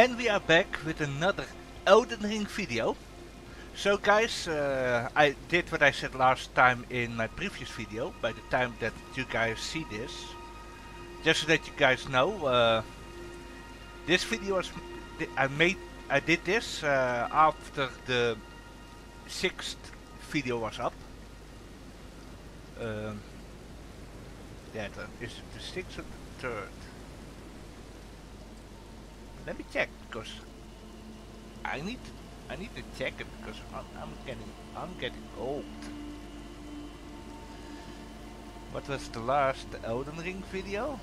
And we are back with another Elden Ring video. So guys, uh, I did what I said last time in my previous video, by the time that you guys see this. Just so that you guys know, uh, this video was, I made, I did this uh, after the sixth video was up. Um, is it the sixth or the third? Let me check because I need I need to check it because I'm, I'm getting I'm getting old. What was the last Elden Ring video?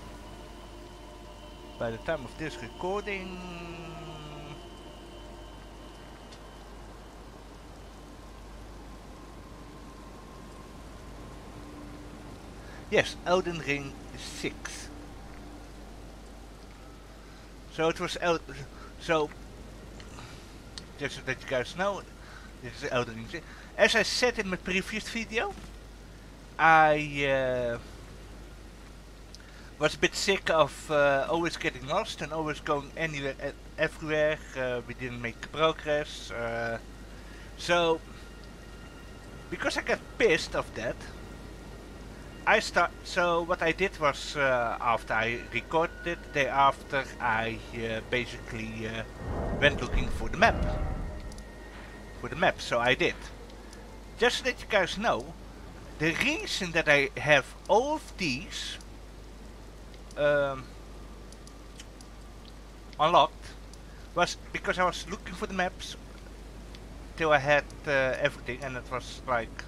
By the time of this recording, yes, Elden Ring 6. So it was El so just so that you guys know, this is Elden Ring. As I said in my previous video, I uh, was a bit sick of uh, always getting lost and always going anywhere, e- everywhere. Uh, we didn't make progress. So, because I got pissed of that, I start. So what I did was uh, after I recorded it, day after I uh, basically uh, went looking for the map. For the map, so I did. Just so that you guys know, the reason that I have all of these um, unlocked was because I was looking for the maps till I had uh, everything, and it was like,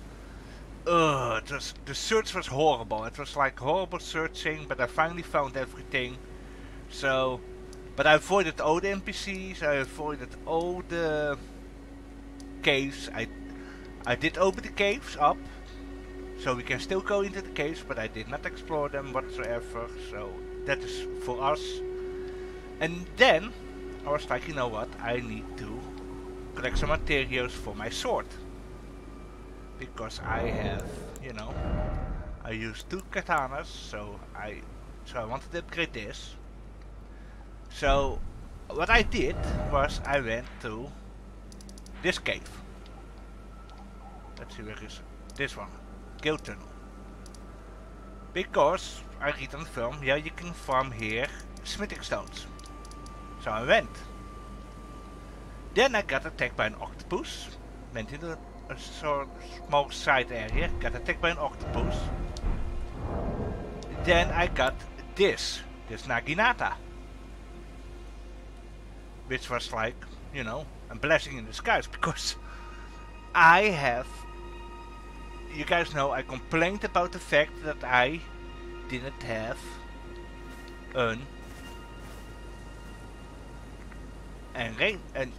it was, the search was horrible. It was like horrible searching, but I finally found everything. So, but I avoided all the NPCs. I avoided all the caves. I I did open the caves up, so we can still go into the caves, but I did not explore them whatsoever. So that is for us. And then I was like, you know what? I need to collect some materials for my sword because I have, you know, I use two katanas, so I so I wanted to upgrade this. So what I did was I went to this cave. Let's see where is this one, Gael Tunnel. Because I read on film, yeah, you can farm here smithing stones. So I went. Then I got attacked by an octopus. Went into a sort of small side area, got attacked by an octopus. Then I got this, this Naginata. Which was like, you know, a blessing in disguise because I have. You guys know I complained about the fact that I didn't have an rain and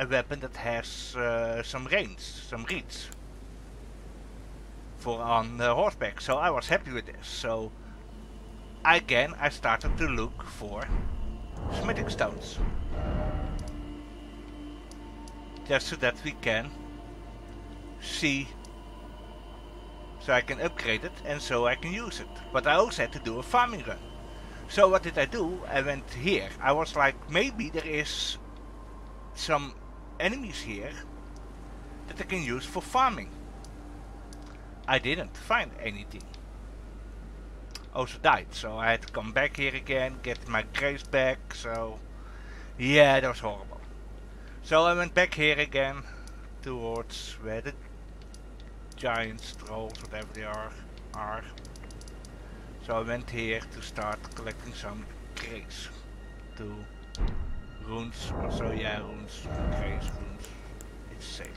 a weapon that has uh, some range, some reach for on horseback. So I was happy with this. So again, I started to look for smithing stones, just so that we can see. So I can upgrade it and so I can use it. But I also had to do a farming run. So what did I do? I went here. I was like, maybe there is some enemies here that I can use for farming. I didn't find anything. Also died, so I had to come back here again, get my grace back, so... Yeah, that was horrible. So I went back here again, towards where the giants, trolls, whatever they are, are. So I went here to start collecting some grace. To runes, so yeah, runes, grace, runes, it's same.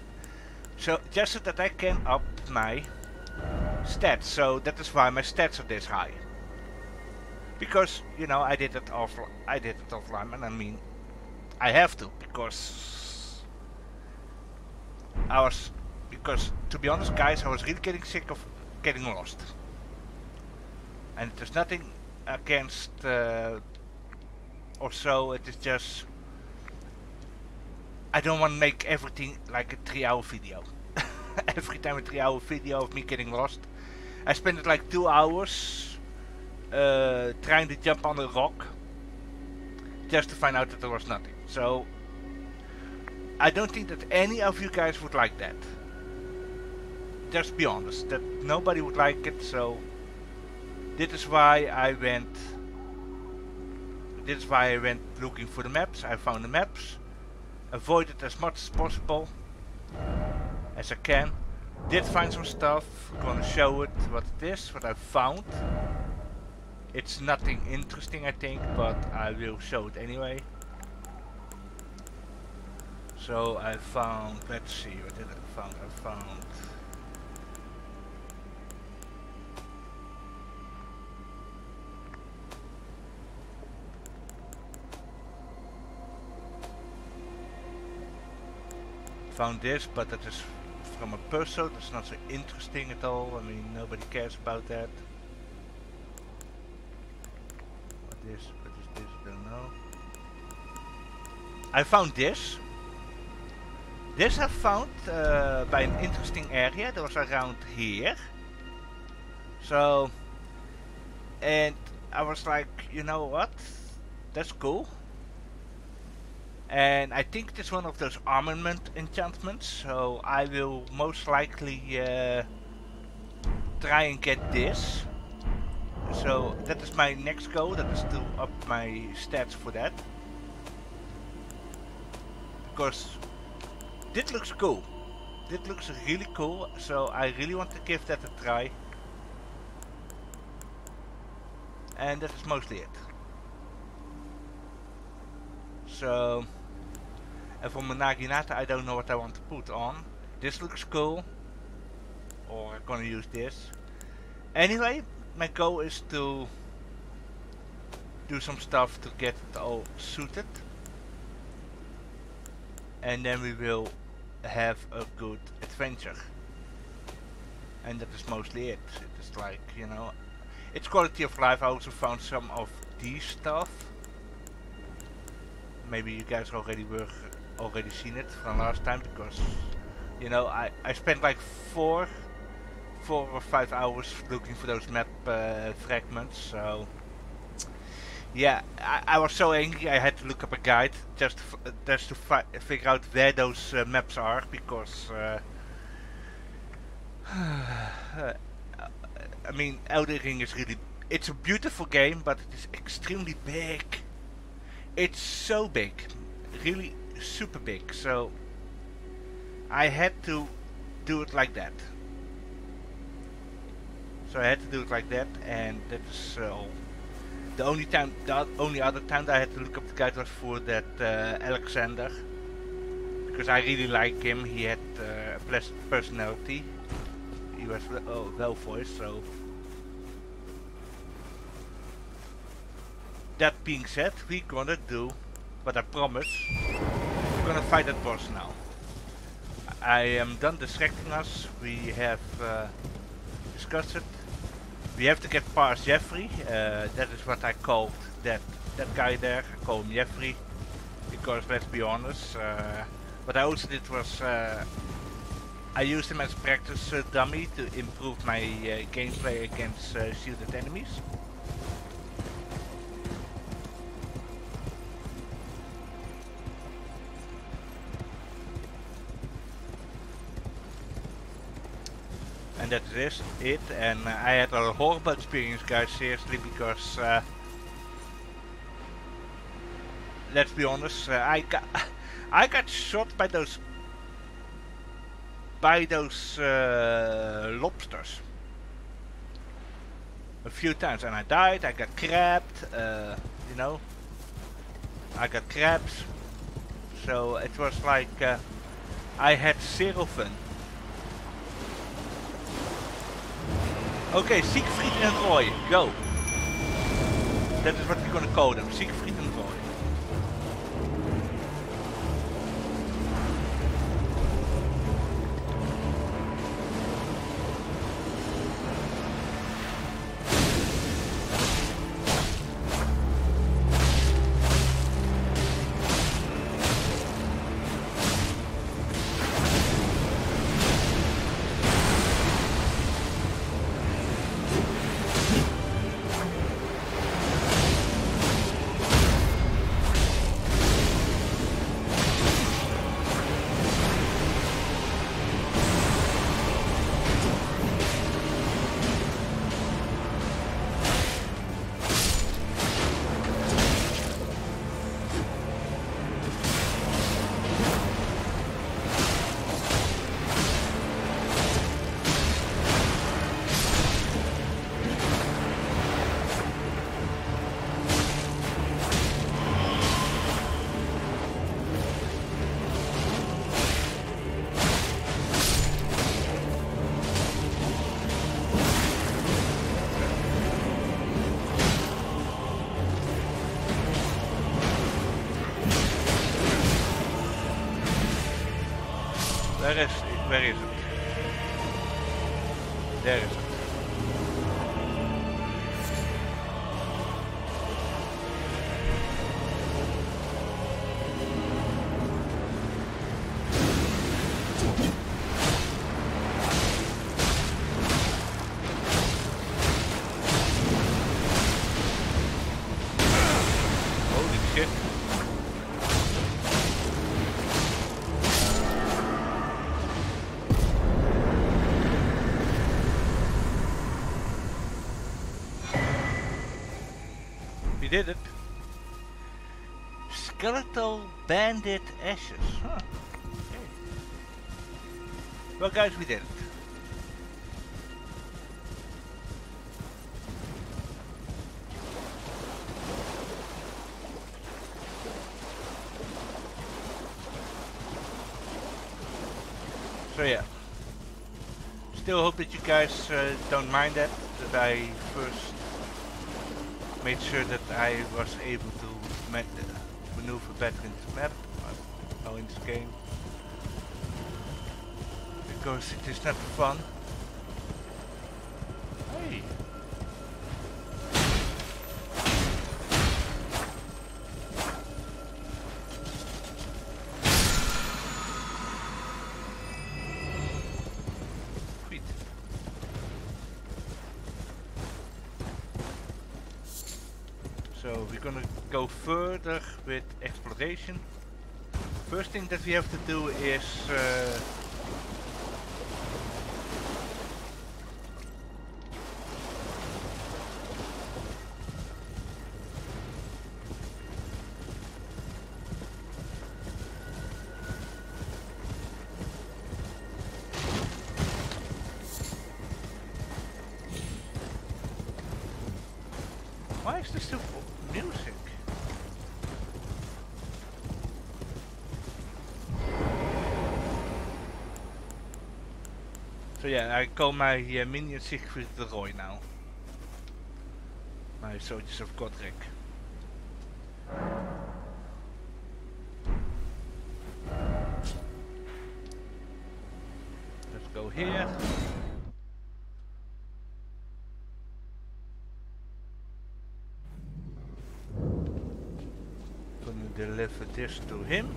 So just so that I can up my stats, so that is why my stats are this high. Because, you know, I did it off I did it offline and I mean I have to because I was because to be honest guys I was really getting sick of getting lost and there's nothing against uh, or so it is just I don't want to make everything like a three hour video every time a three hour video of me getting lost I spent it like two hours uh, trying to jump on a rock just to find out that there was nothing. So I don't think that any of you guys would like that. Just be honest, that nobody would like it, so this is why I went this is why I went looking for the maps. I found the maps, avoided as much as possible as I can. Did find some stuff, gonna show it what it is, what I found. It's nothing interesting I think, but I will show it anyway. So I found, let's see, what did I found? I found found this, but that is from a puzzle. That's not so interesting at all. I mean, nobody cares about that. What is, what is this? I don't know. I found this. This I found uh, by an interesting area that was around here. So, and I was like, you know what? That's cool. And I think it's one of those armament enchantments, so I will most likely uh, try and get this. So that is my next goal, that is to up my stats for that. Because this looks cool. This looks really cool, so I really want to give that a try. And that is mostly it. So and for my Naginata I don't know what I want to put on. This looks cool. Or I'm gonna use this. Anyway, my goal is to do some stuff to get it all suited. And then we will have a good adventure. And that is mostly it. It's like, you know, it's quality of life. I also found some of these stuff. Maybe you guys already were already seen it from last time because you know I, I spent like four four or five hours looking for those map uh, fragments so yeah I, I, was so angry I had to look up a guide just to, just to figure out where those uh, maps are because uh, I mean Elden Ring is really it's a beautiful game but it is extremely big. It's so big. Really super big, so I had to do it like that. So I had to do it like that, and that's uh, the only time, the only other time that I had to look up the guide was for that uh, Alexander, because I really like him. He had uh, a pleasant personality. He was oh, well voiced, so. That being said, we're gonna do what I promise, we're gonna fight that boss now. I am done distracting us. We have uh, discussed it. We have to get past Jeffrey. Uh, that is what I called that that guy there. I call him Jeffrey because let's be honest. Uh, what I also did was uh, I used him as practice uh, dummy to improve my uh, gameplay against shielded enemies. And that is it. And I had a horrible experience, guys, seriously, because uh, let's be honest, uh, I got I got shot by those by those uh, lobsters a few times, and I died. I got crabbed, uh, you know. I got crabs, so it was like uh, I had zero fun. Okay, Siegfried and Roy, go. That is we're gonna call them, Siegfried is Did it. Skeletal bandit ashes. Huh. Okay. Well guys, we did it. So yeah. Still hope that you guys uh, don't mind that, that I first made sure that I was able to ma maneuver better in this map, or in this game. Because it is not fun. Hey! Further with exploration. First thing that we have to do is uh, I call my uh, minion Siegfried de Roy now. My soldiers of Godric. Let's go here. Gonna deliver this to him.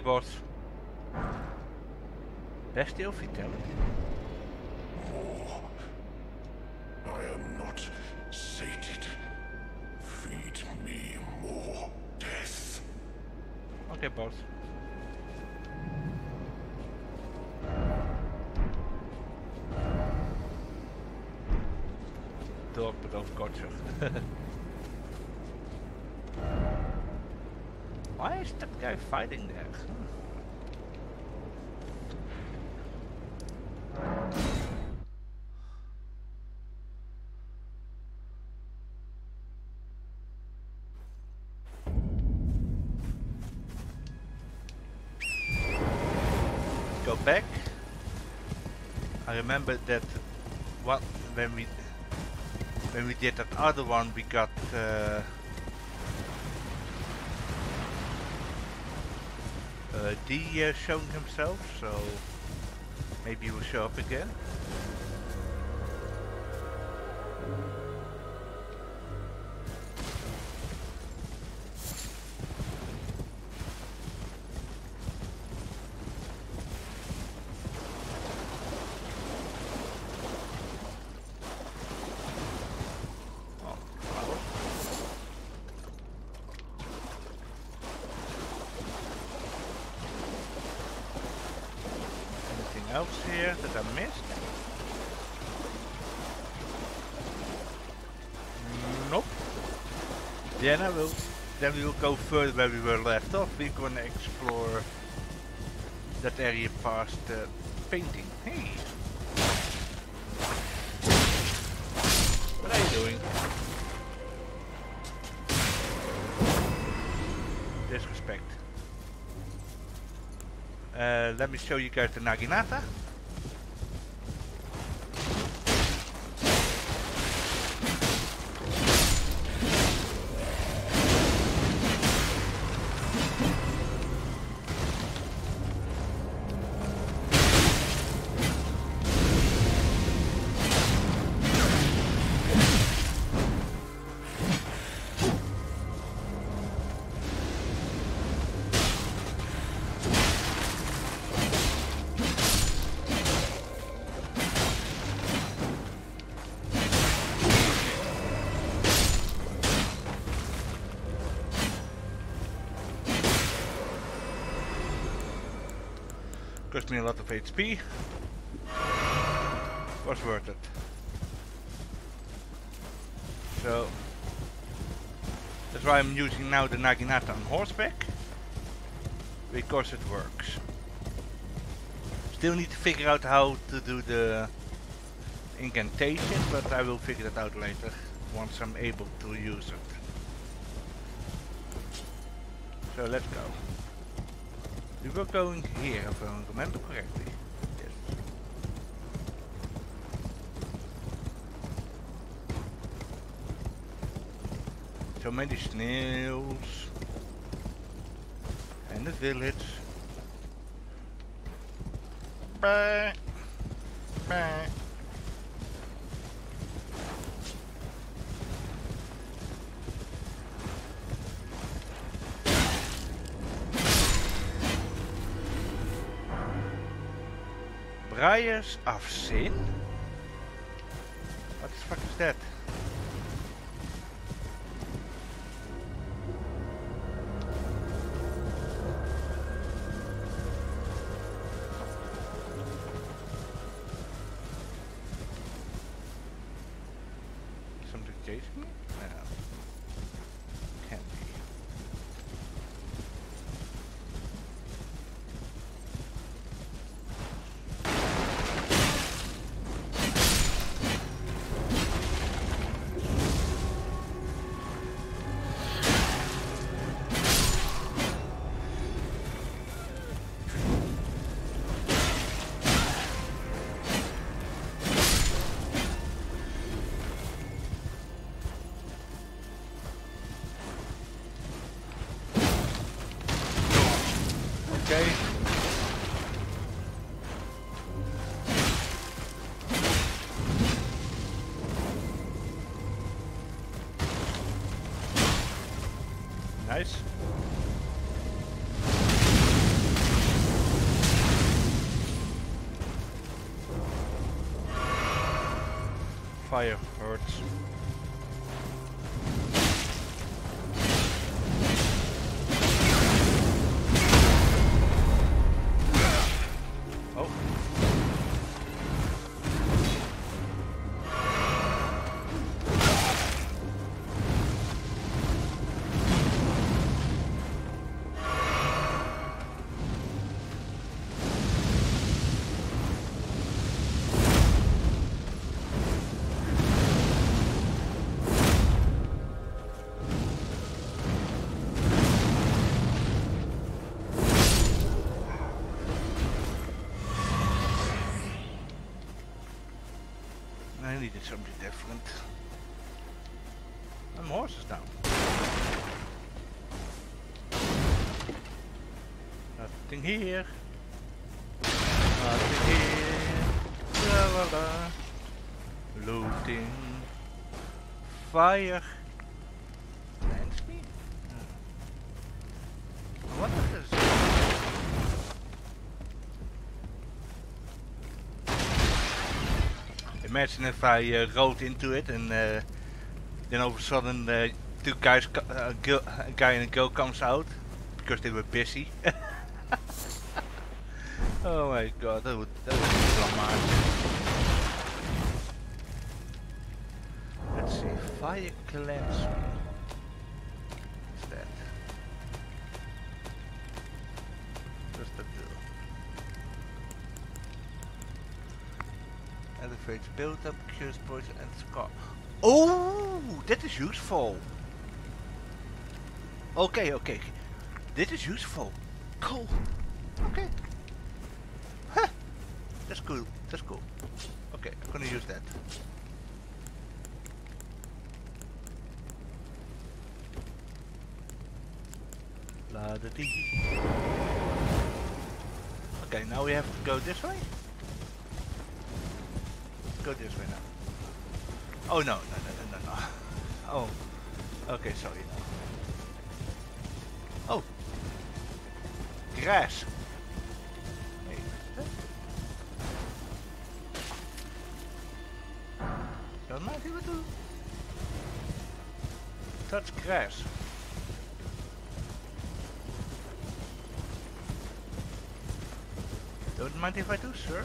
boss. Best ill fatality. Remember that what when we when we did that other one we got uh, uh, D uh, showing himself so maybe he will show up again. Else here that I missed? Nope. Then I will. Then we will go further where we were left off. We're gonna explore that area past the painting. Show you guys the Naginata. Of HP. Was worth it. So that's why I'm using now the Naginata on horseback. Because it works. Still need to figure out how to do the incantation, but I will figure that out later once I'm able to use it. So let's go. We were going here, if I remember correctly. Yes. So many snails. And the village. Bah. Of Sin? Here. Nothing here. La la la. Looting. Fire. Hmm. What is this? Imagine if I uh, rode into it and uh, then all of a sudden uh, two guys, uh, girl, a guy and a girl comes out because they were busy. oh my god, that would that would be dramatic. Let's see, fire cleanse. What's that? What's that do? Elevates build up, cures poison and scar. Oh, that is useful. Okay, okay. This is useful. Cool. Okay. That's cool. That's cool. Okay, I'm gonna use that. La da dee. Okay, now we have to go this way. Go this way now. Oh no, no, no, no, no, no. Oh, okay, sorry. Grass. Mind if I do. Touch grass. Don't mind if I do, sir.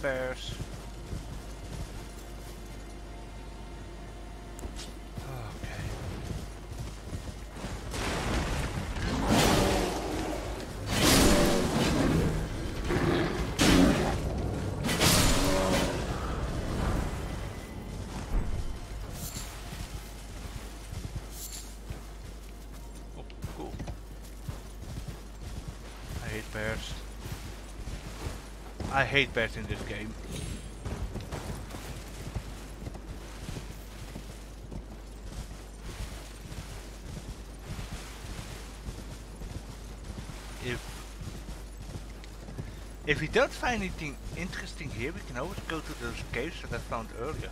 bears. Hate bears in this game. If if we don't find anything interesting here, we can always go to those caves that I found earlier.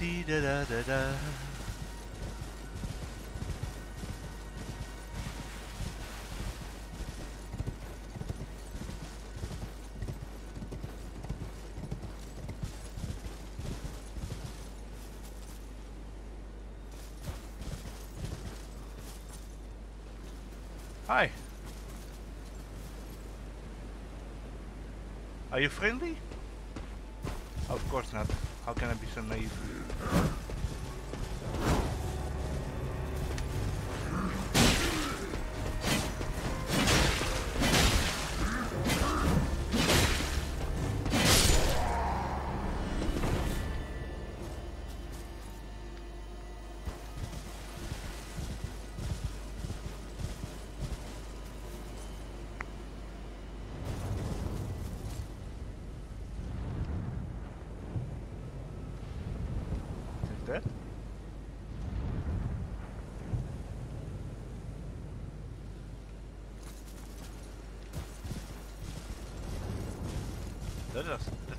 Dee da da da da. Hi. Are you friendly?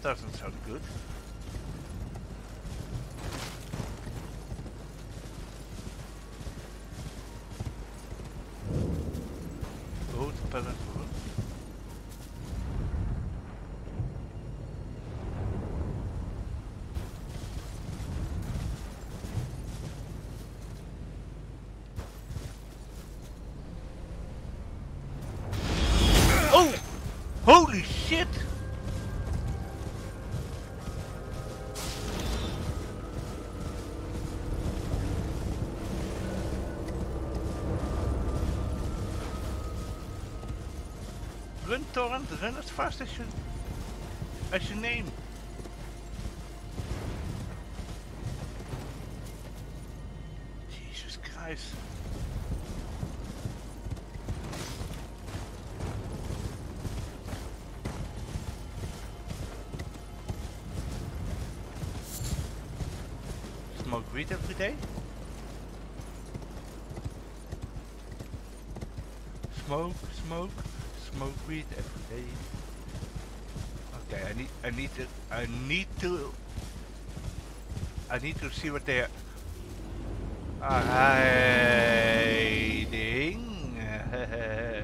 Doesn't sound good. first as should... as should name. Jesus Christ. Smoke weed every day? Smoke, smoke, smoke weed every I need to. I need to. I need to see what they are hiding.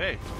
Okay.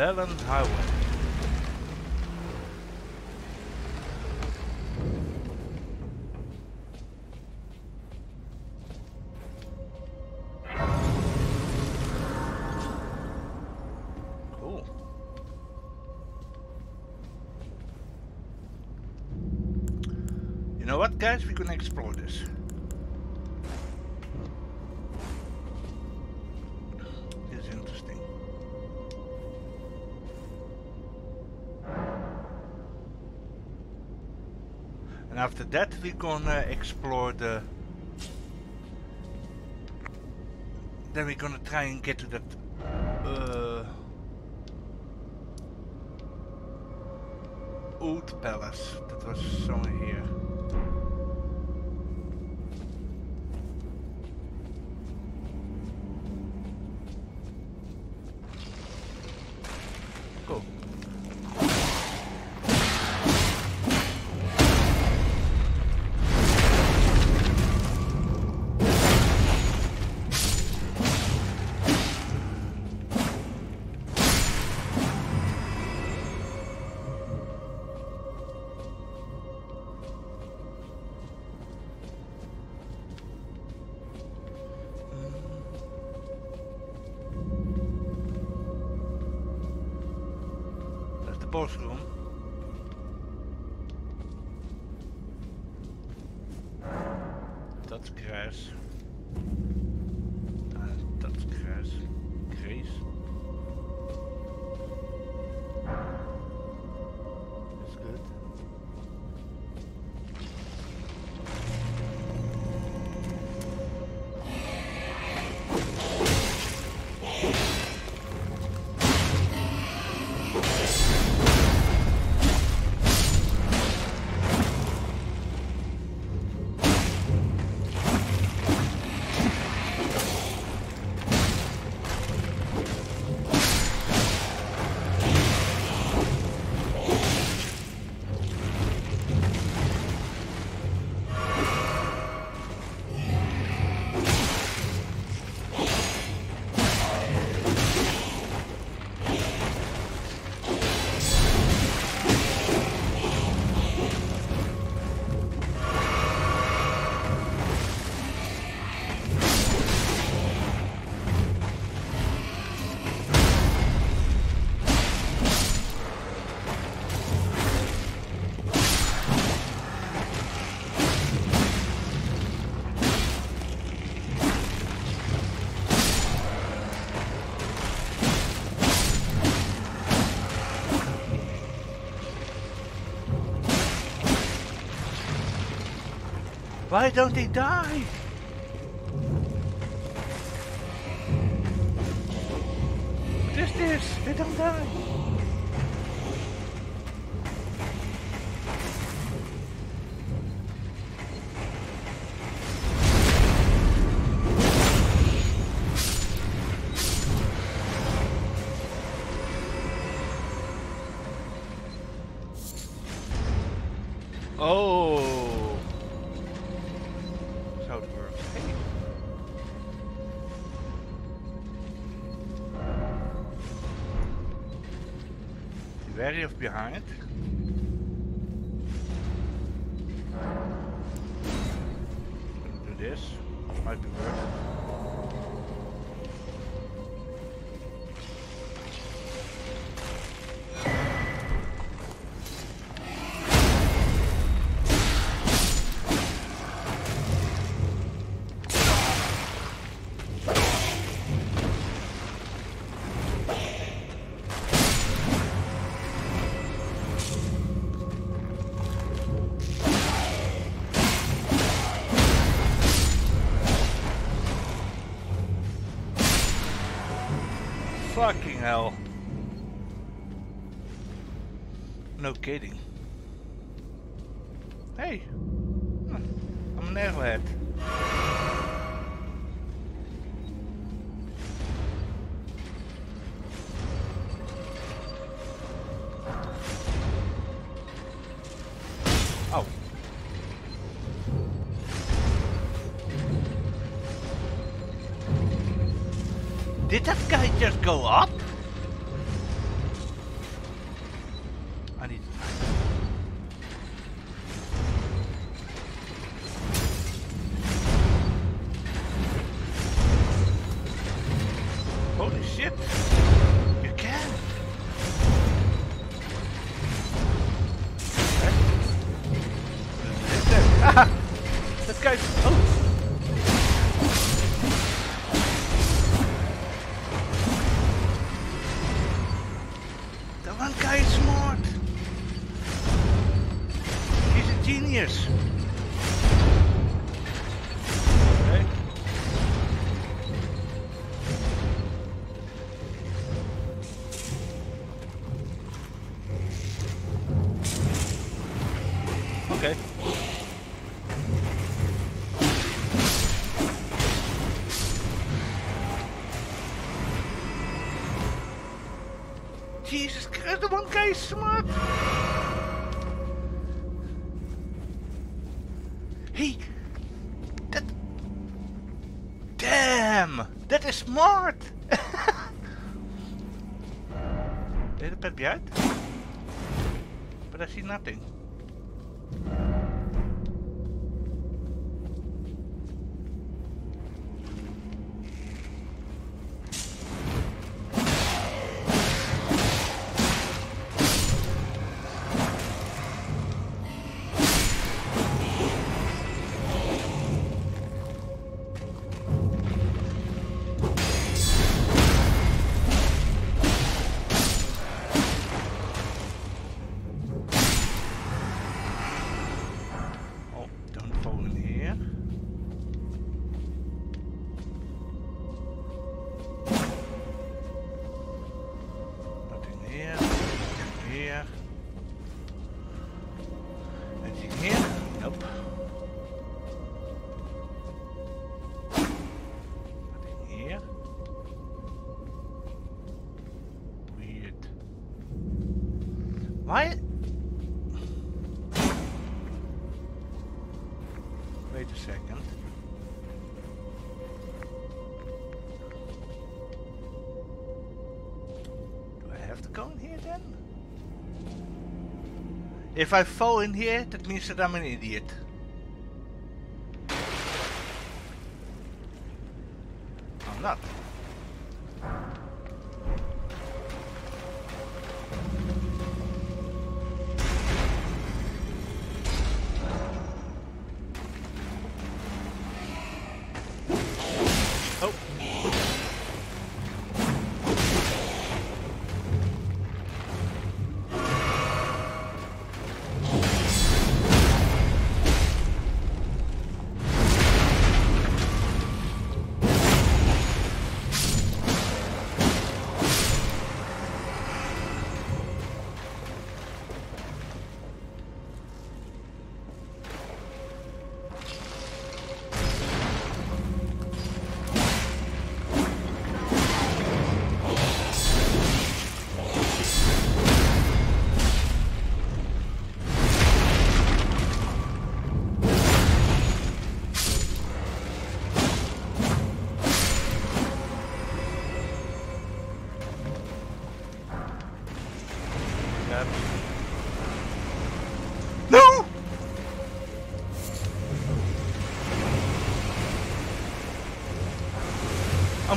Bellum Highway. Cool. You know what guys, we're gonna explore. This after that we're gonna explore the then we're gonna try and get to that uh Old Palace that was somewhere here. Why don't they die? Behind. Hell. No kidding. todo mundo quer isso, mano. if I fall in here, that means that I'm an idiot.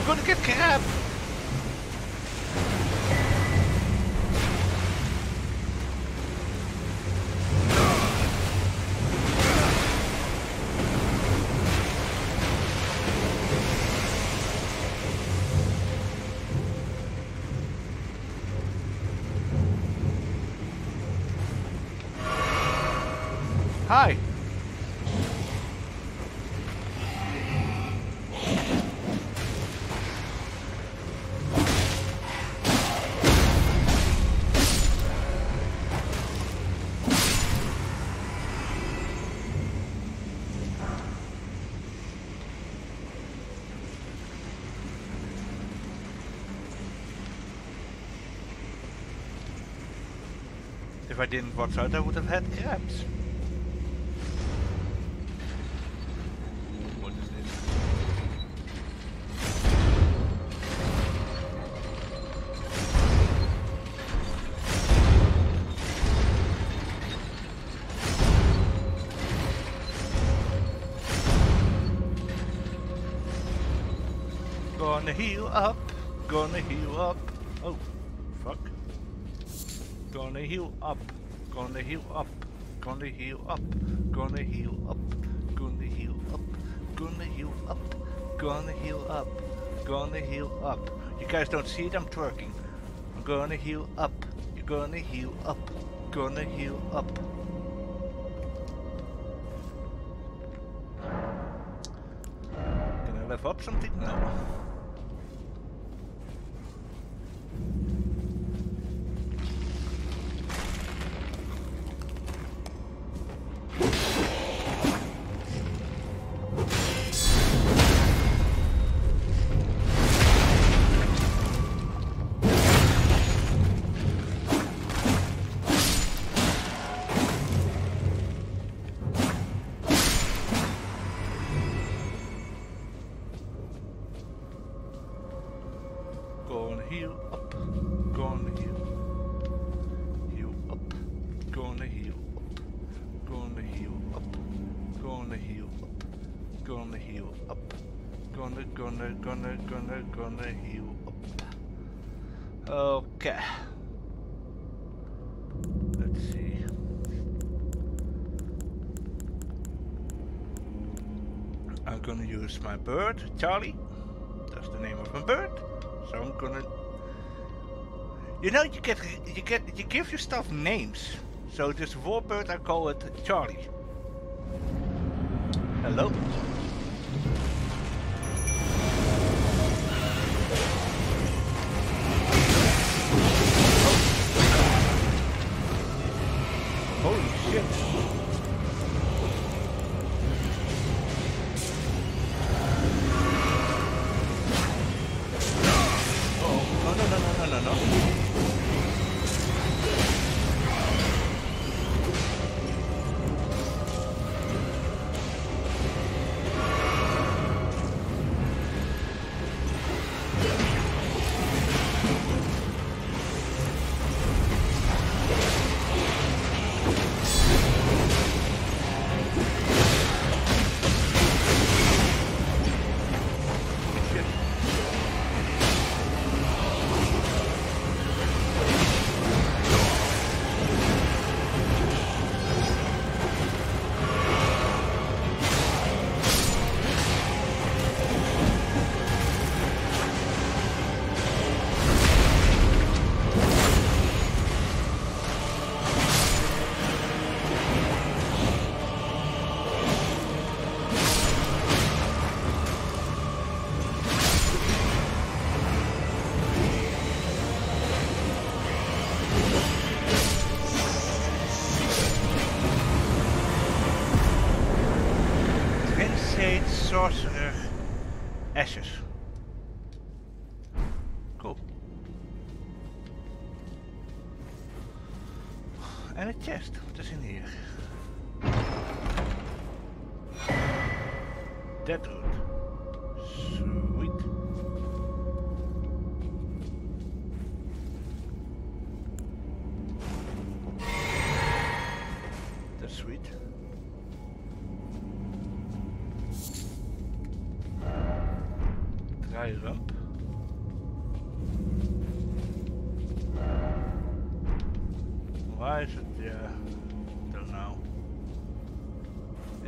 I'm gonna get capped! I didn't watch out, I would have had crabs. Gonna heal up, gonna heal up. gonna heal up, gonna heal up, gonna heal up, gonna heal up, gonna heal up, gonna heal up, gonna heal up, gonna heal up. You guys don't see it, I'm twerking. I'm gonna heal up, you're gonna heal up, gonna heal up, Okay. Let's see. I'm gonna use my bird, Charlie. That's the name of my bird. So I'm gonna. You know, you get you get you give your stuff names. So this warbird, I call it Charlie. Hello.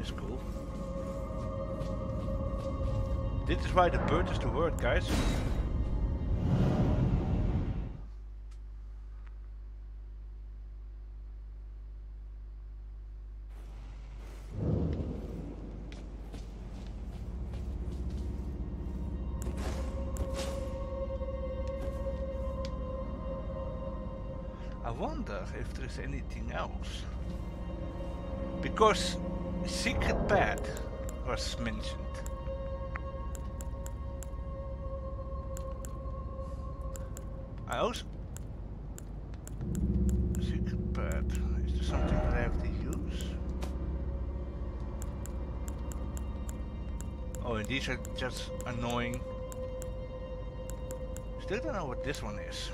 It's cool. Dit is why the bird is the word, guys. I wonder if there is anything else. Because secret pad was mentioned. I also secret pad. Is there something that I have to use? Oh, and these are just annoying. Still don't know what this one is.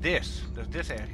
This. There's this area.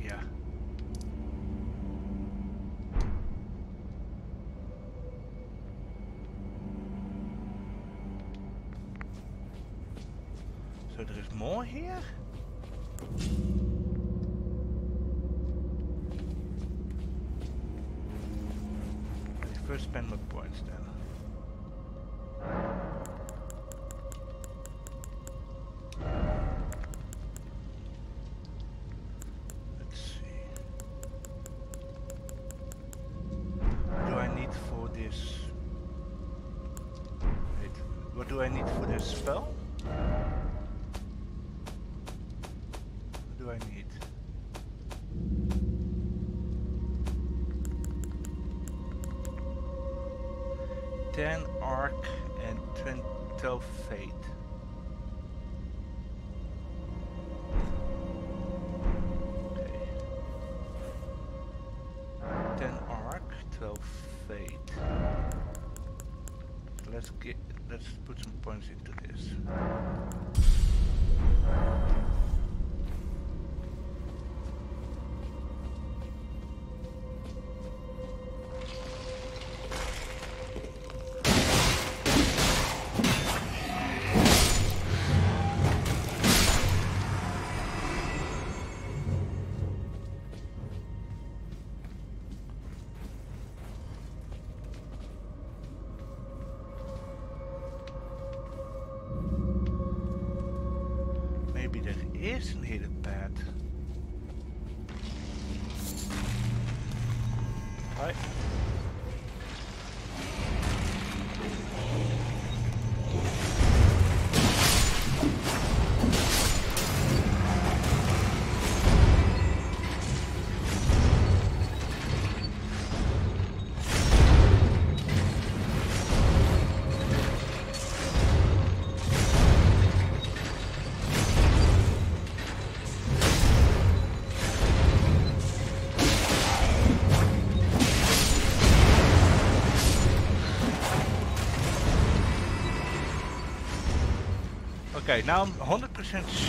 Okay, now I'm 100%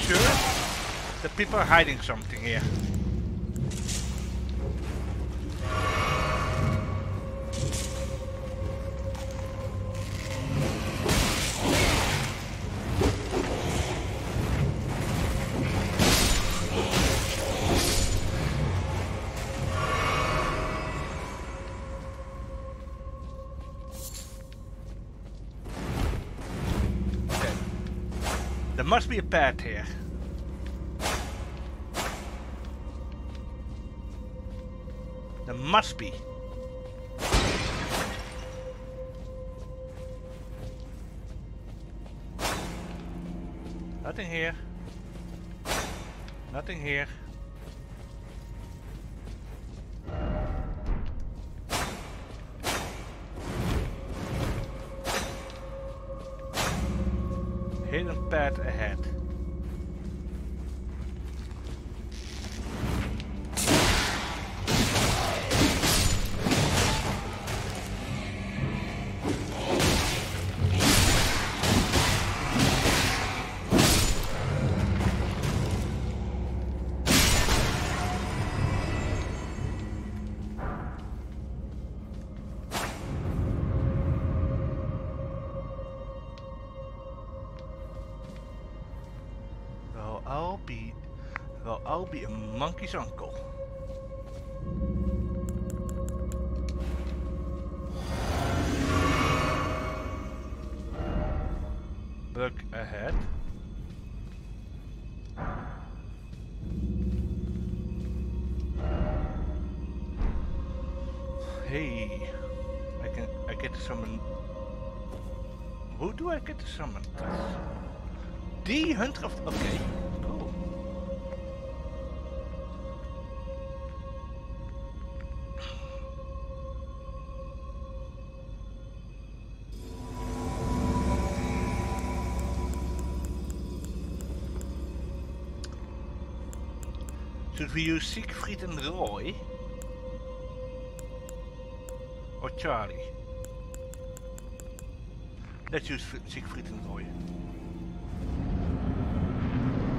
sure that people are hiding something Be here. There must be. Nothing here. Nothing here. Be a monkey's uncle. Look ahead. Hey, I can I get to summon. Who do I get to summon? The Hunter of... Okay, We use Siegfried and Roy? Or Charlie? Let's use Siegfried and Roy.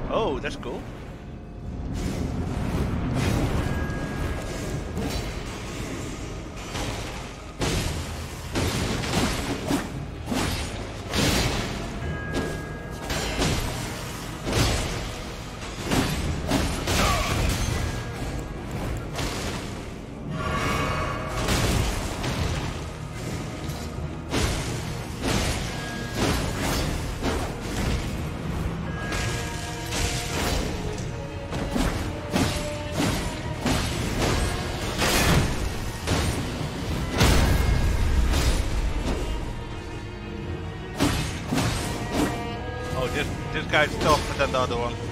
Oh, that's cool. The other one.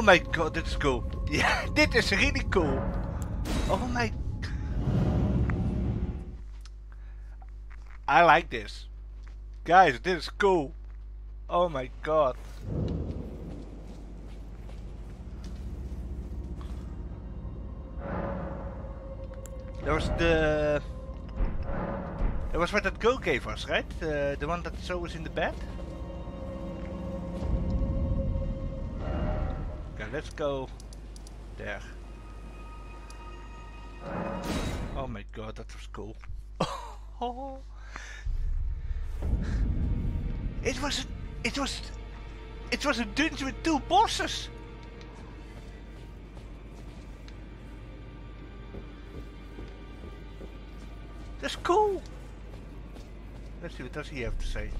Oh my god, dit is cool. Ja, dit is really cool. Oh my... I like this. Guys, this is cool. Oh my god. There was the... That was what that girl gave us, right? Uh, the one that's always in the bed? Let's go there. Oh my god, that was cool. It was a, it was it was a dungeon with two bosses. That's cool. Let's see what does he have to say.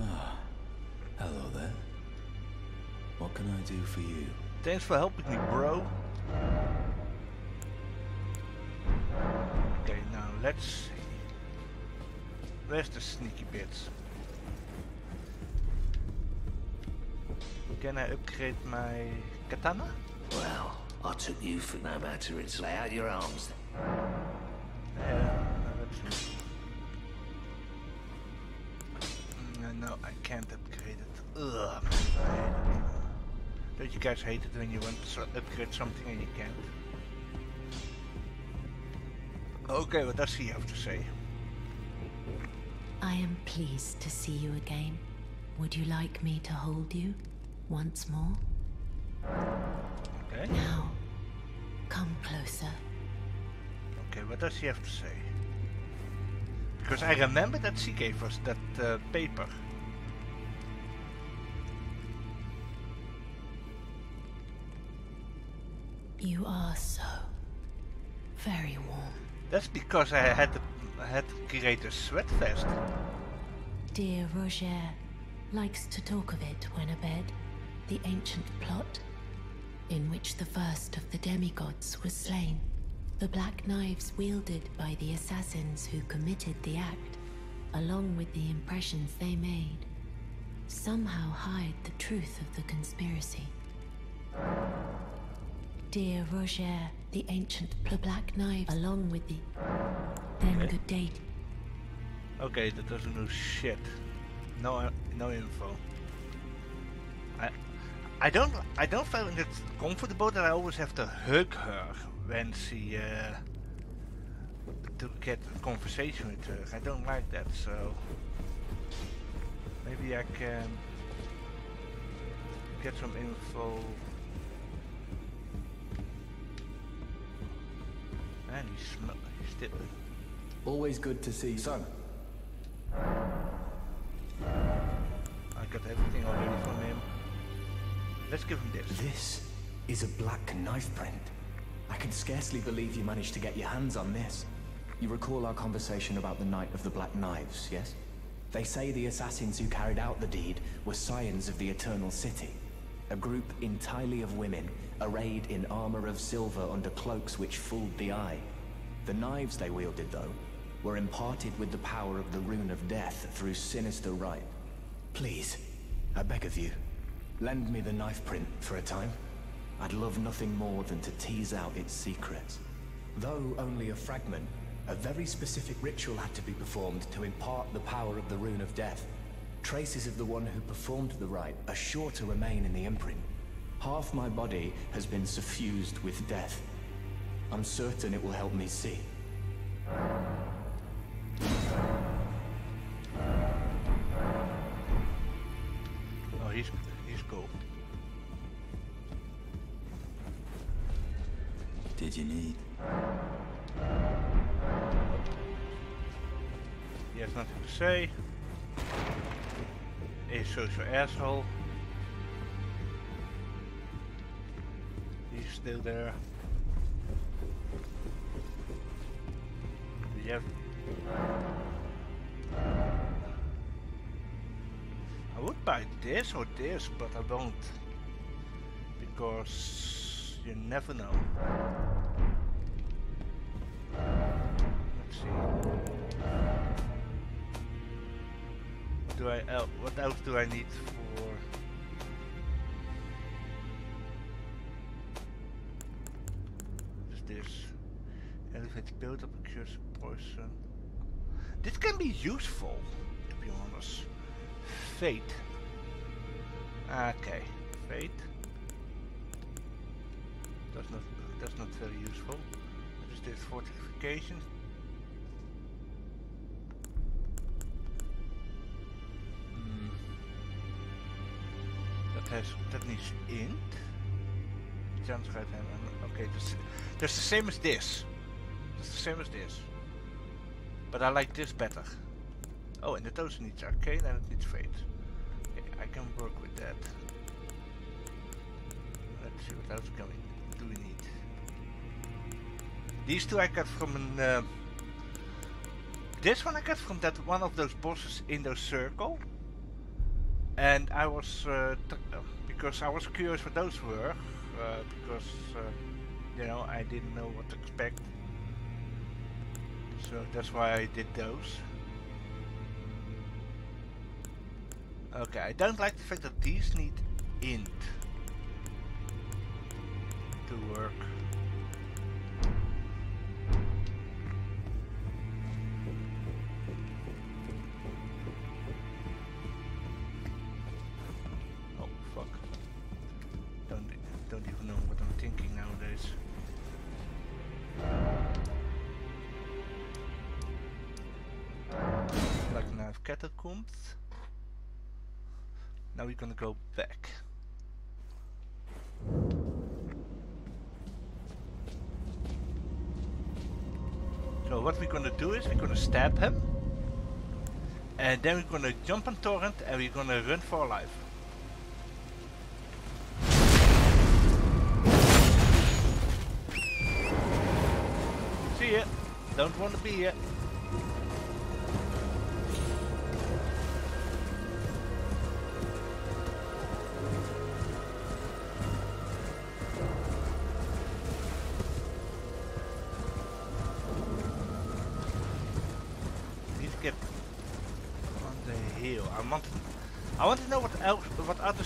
Ah, Hello there. What can I do for you? Thanks for helping me, bro. Okay, now let's see. Where's the sneaky bits? Can I upgrade my katana? Well, I took you for no matter. It's lay out your arms. Yeah, no, let's see. Mm, No, I can't upgrade it. Ugh, man, I hate it. Don't you guys hate it when you want to upgrade something and you can't? Okay, what does he have to say? I am pleased to see you again. Would you like me to hold you once more? Okay. Now, come closer. Okay, what does he have to say? Because I remember that she gave us that uh, paper. You are so very warm. That's because I had to, I had to create a sweat vest. Dear Rogier likes to talk of it when abed, the ancient plot in which the first of the demigods was slain, the black knives wielded by the assassins who committed the act, along with the impressions they made, somehow hide the truth of the conspiracy. Dear Rogier, the ancient black knives, along with the. Then Okay. good day Okay, that doesn't know shit. No, uh, no info. I, I don't, I don't find it comfortable that I always have to hug her when she, uh, to get a conversation with her. I don't like that, so maybe I can get some info. Man, he smell, he's still. Always good to see you. Son, I got everything already from him. Let's give him this. This is a black knife print. I can scarcely believe you managed to get your hands on this. You recall our conversation about the Night of the Black Knives, yes? They say the assassins who carried out the deed were scions of the Eternal City. A group entirely of women, arrayed in armor of silver under cloaks which fooled the eye. The knives they wielded, though, were imparted with the power of the Rune of Death through sinister rite. Please, I beg of you, lend me the knife print for a time. I'd love nothing more than to tease out its secrets. Though only a fragment, a very specific ritual had to be performed to impart the power of the Rune of Death. Traces of the one who performed the rite are sure to remain in the imprint. Half my body has been suffused with death. I'm certain it will help me see. Oh, he's he's cool. Did you need? He has nothing to say. A social asshole. He's still there. Have... I would buy this or this, but I won't. Because you never know. Let's see. Do I el what else do I need for this? Elevates build up cures poison. This can be useful, to be honest. Fate. Okay, fate. That's not that's not very useful. What is this? Fortification. Hmm. That has needs int. Chance right hand. Okay, that's that's the same as this. That's the same as this. But I like this better. Oh, and it also needs arcane and it needs fate. Okay, I can work with that. Let's see what else can we, do we need. These two I got from an. Uh, this one I got from that one of those bosses in the circle. And I was uh, uh, because I was curious what those were, uh, because uh, you know I didn't know what to expect. So that's why I did those. Okay, I don't like the fact that these need int to work. Catacombs. Now we're gonna go back. So what we're gonna do is we're gonna stab him. And then we're gonna jump on torrent and we're gonna run for our life. See ya. Don't wanna be here.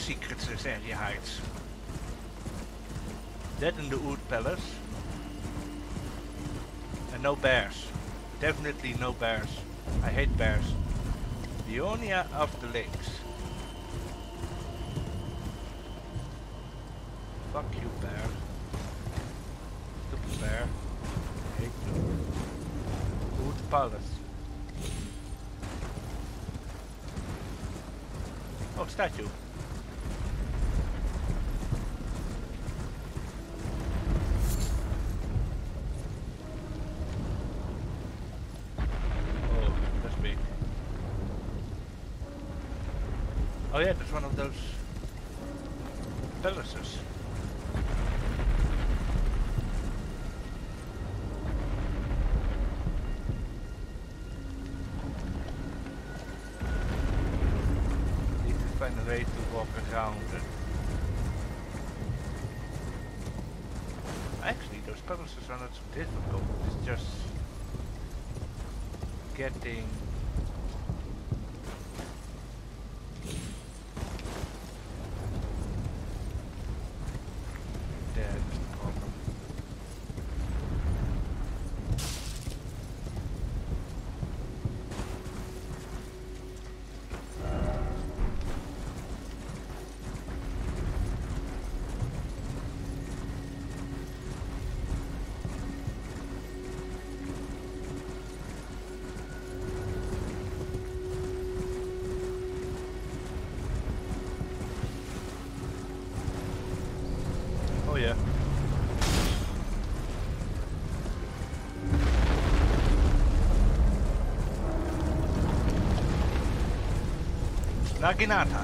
Secrets this area hides. That in the Oud Palace. And no bears. Definitely no bears. I hate bears. Liurnia of the lakes. Fuck you, bear. Stupid bear. I hate you. Oud Palace. Naginata.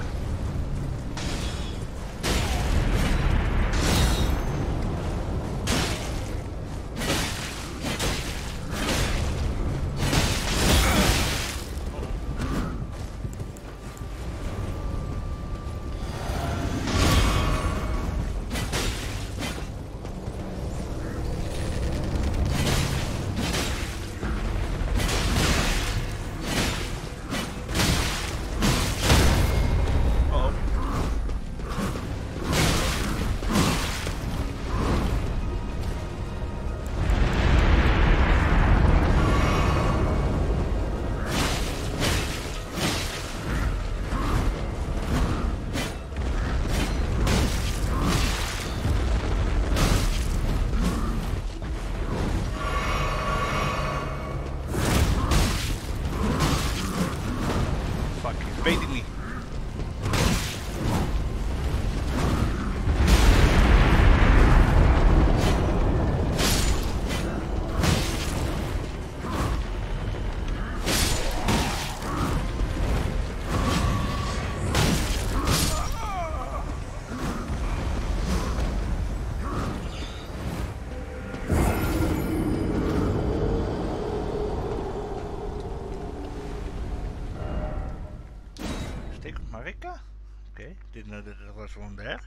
One there.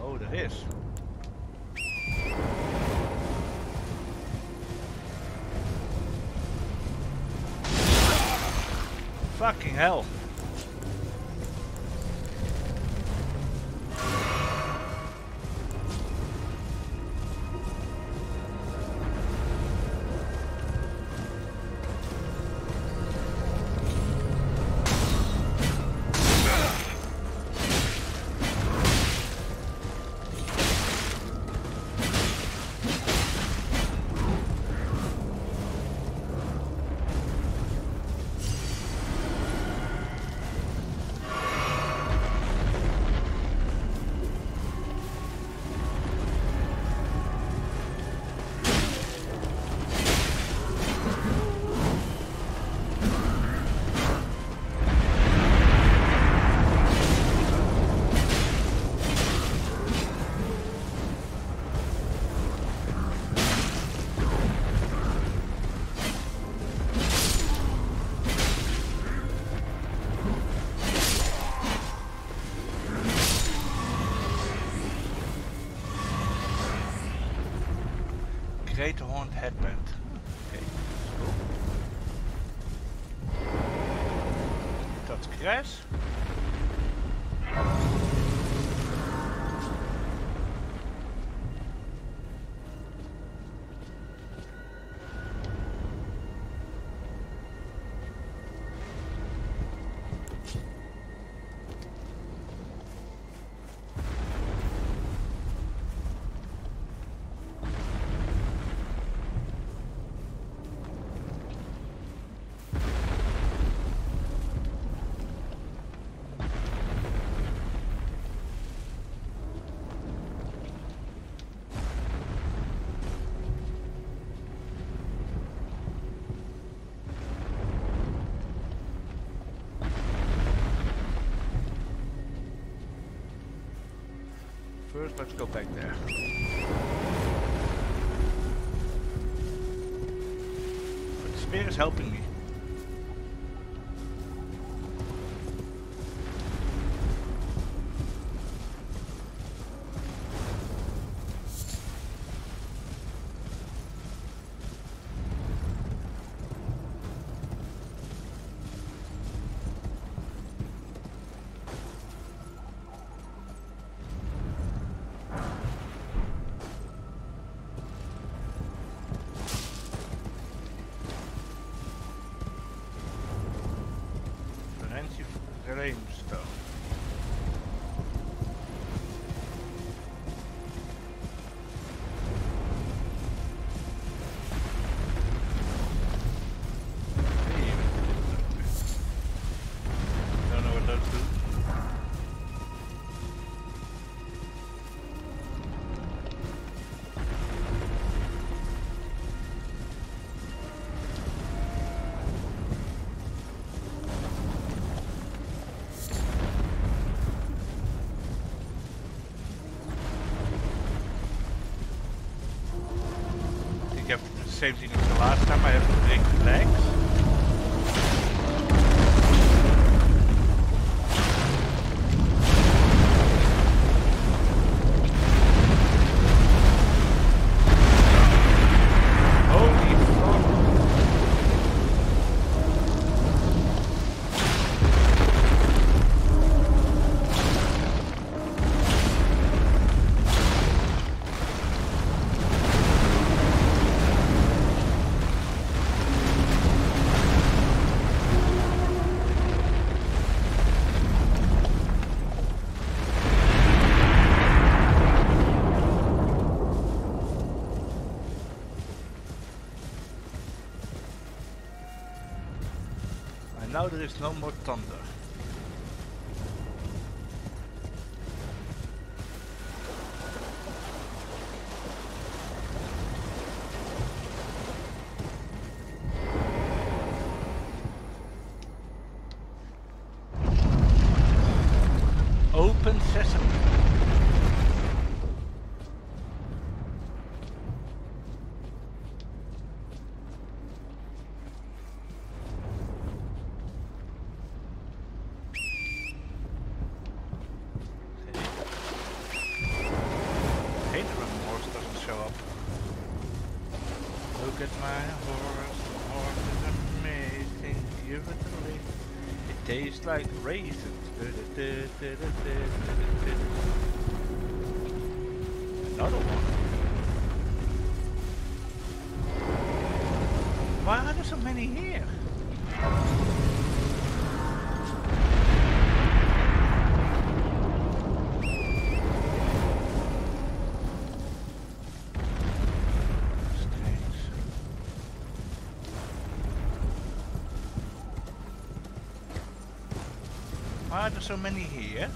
Oh, there is. Fucking hell. Great horned headband. First, let's go back there. But the spear is helping same thing as the last time. I have to break the legs. now there is no more many here. Why are there so many here?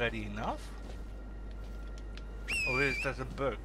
already enough? Or is that a bug?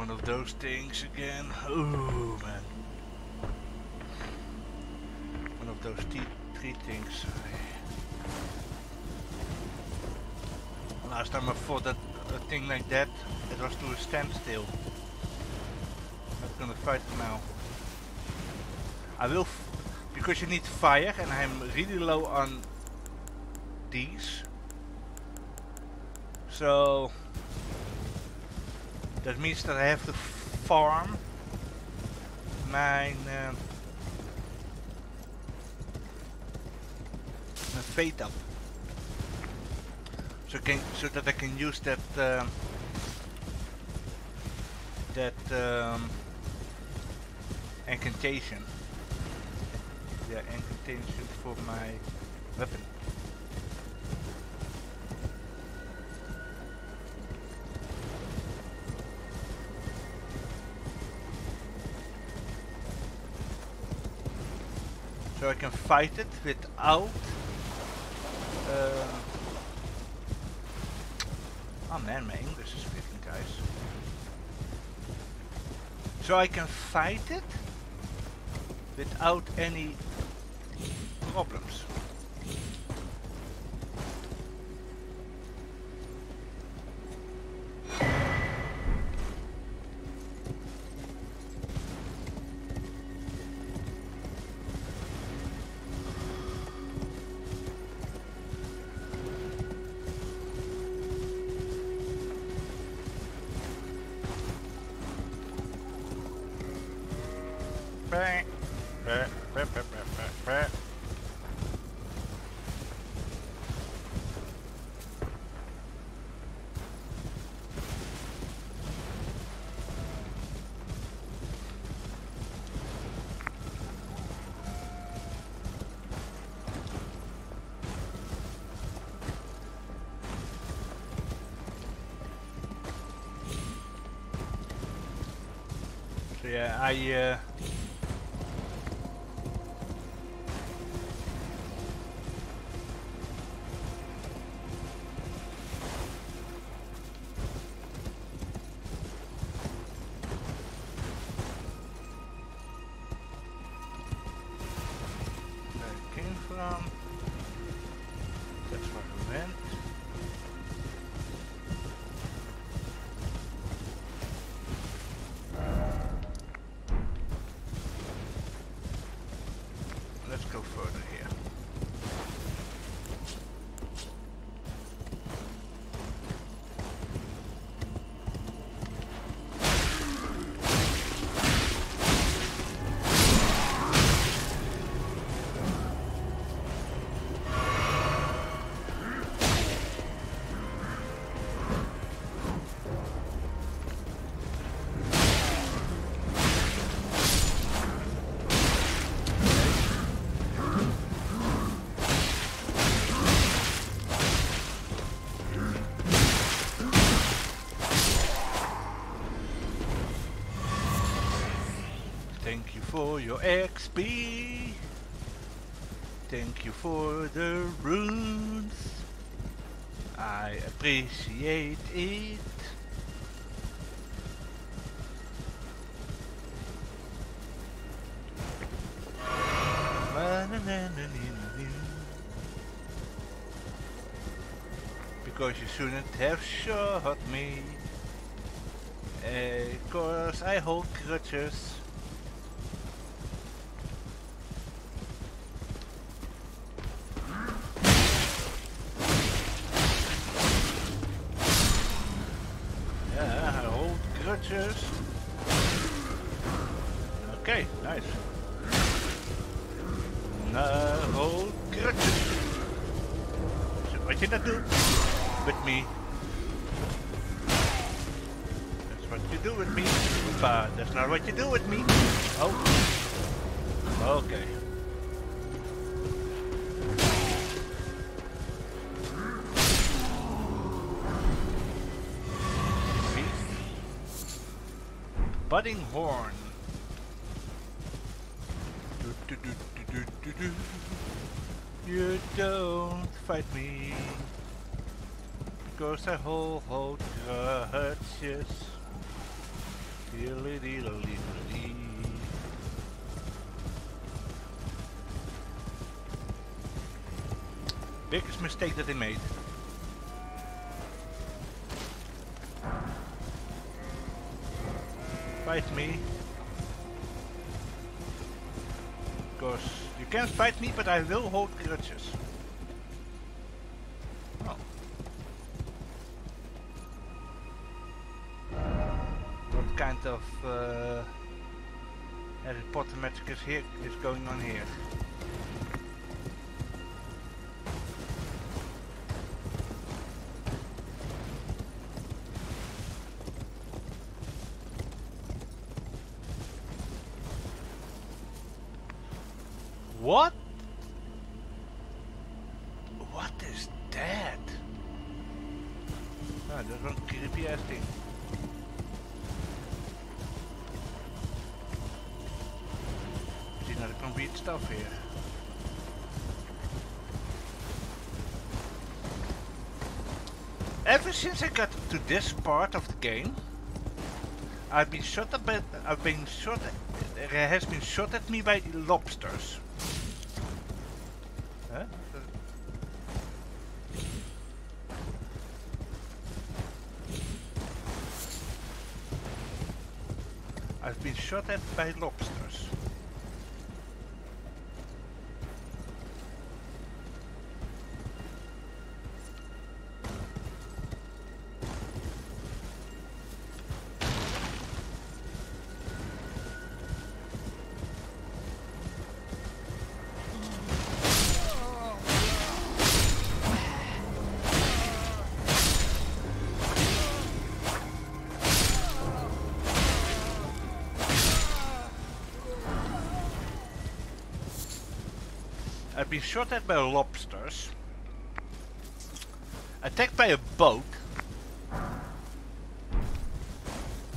One of those things again. Oh man. One of those th three things. Last time I fought that a thing like that, it was to a standstill. Not gonna fight now. I will, because you need fire and I'm really low on these. So that means that I have to farm mijn, uh, mijn fate up. So, can, so that I can use that um, that um, incantation. Yeah, incantation for my weapon. Fight it without uh, Oh man, my English is speaking, guys. So I can fight it without any I uh, for your XP. Thank you for the runes. I appreciate it. Because you shouldn't have shot me. Eh, because I hold crutches. Budding horn. Do, do, do, you don't fight me. Because I hold, grudges. Deedly deedly deedly. Biggest mistake that they made. Fight me. Because you can fight me, but I will hold grudges. Oh. What kind of uh, Harry Potter magic is here is going on here? Since I got to this part of the game, I've been shot at by, I've been shot there has been shot at me by lobsters. Huh? I've been shot at by lobsters. I've been shot at by lobsters. Attacked by a boat.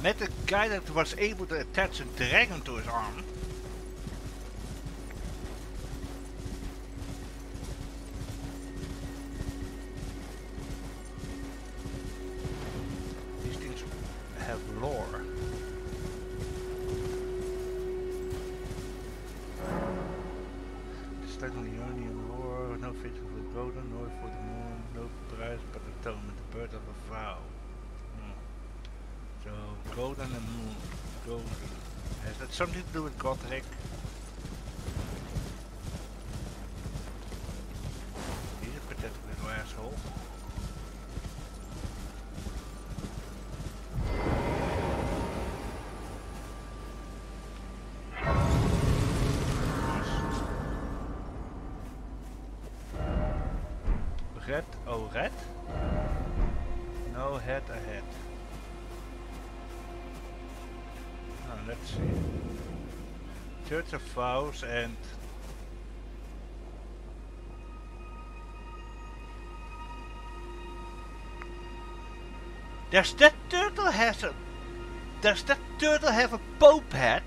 Met a guy that was able to attach a dragon to his arm. And Does that turtle has a Does that turtle have a pope hat?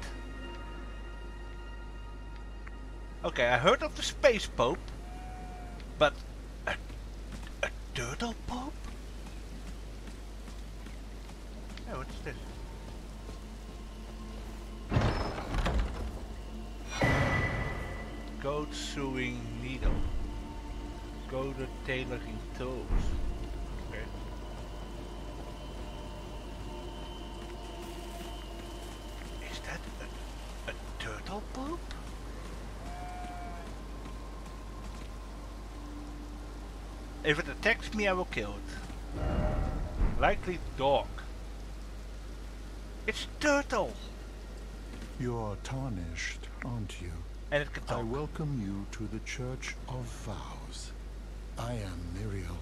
Okay, I heard of the space pope, but If it attacks me, I will kill it. Likely dog. It's turtle! You're tarnished, aren't you? And it can I welcome you to the Church of Vows. I am Miriel,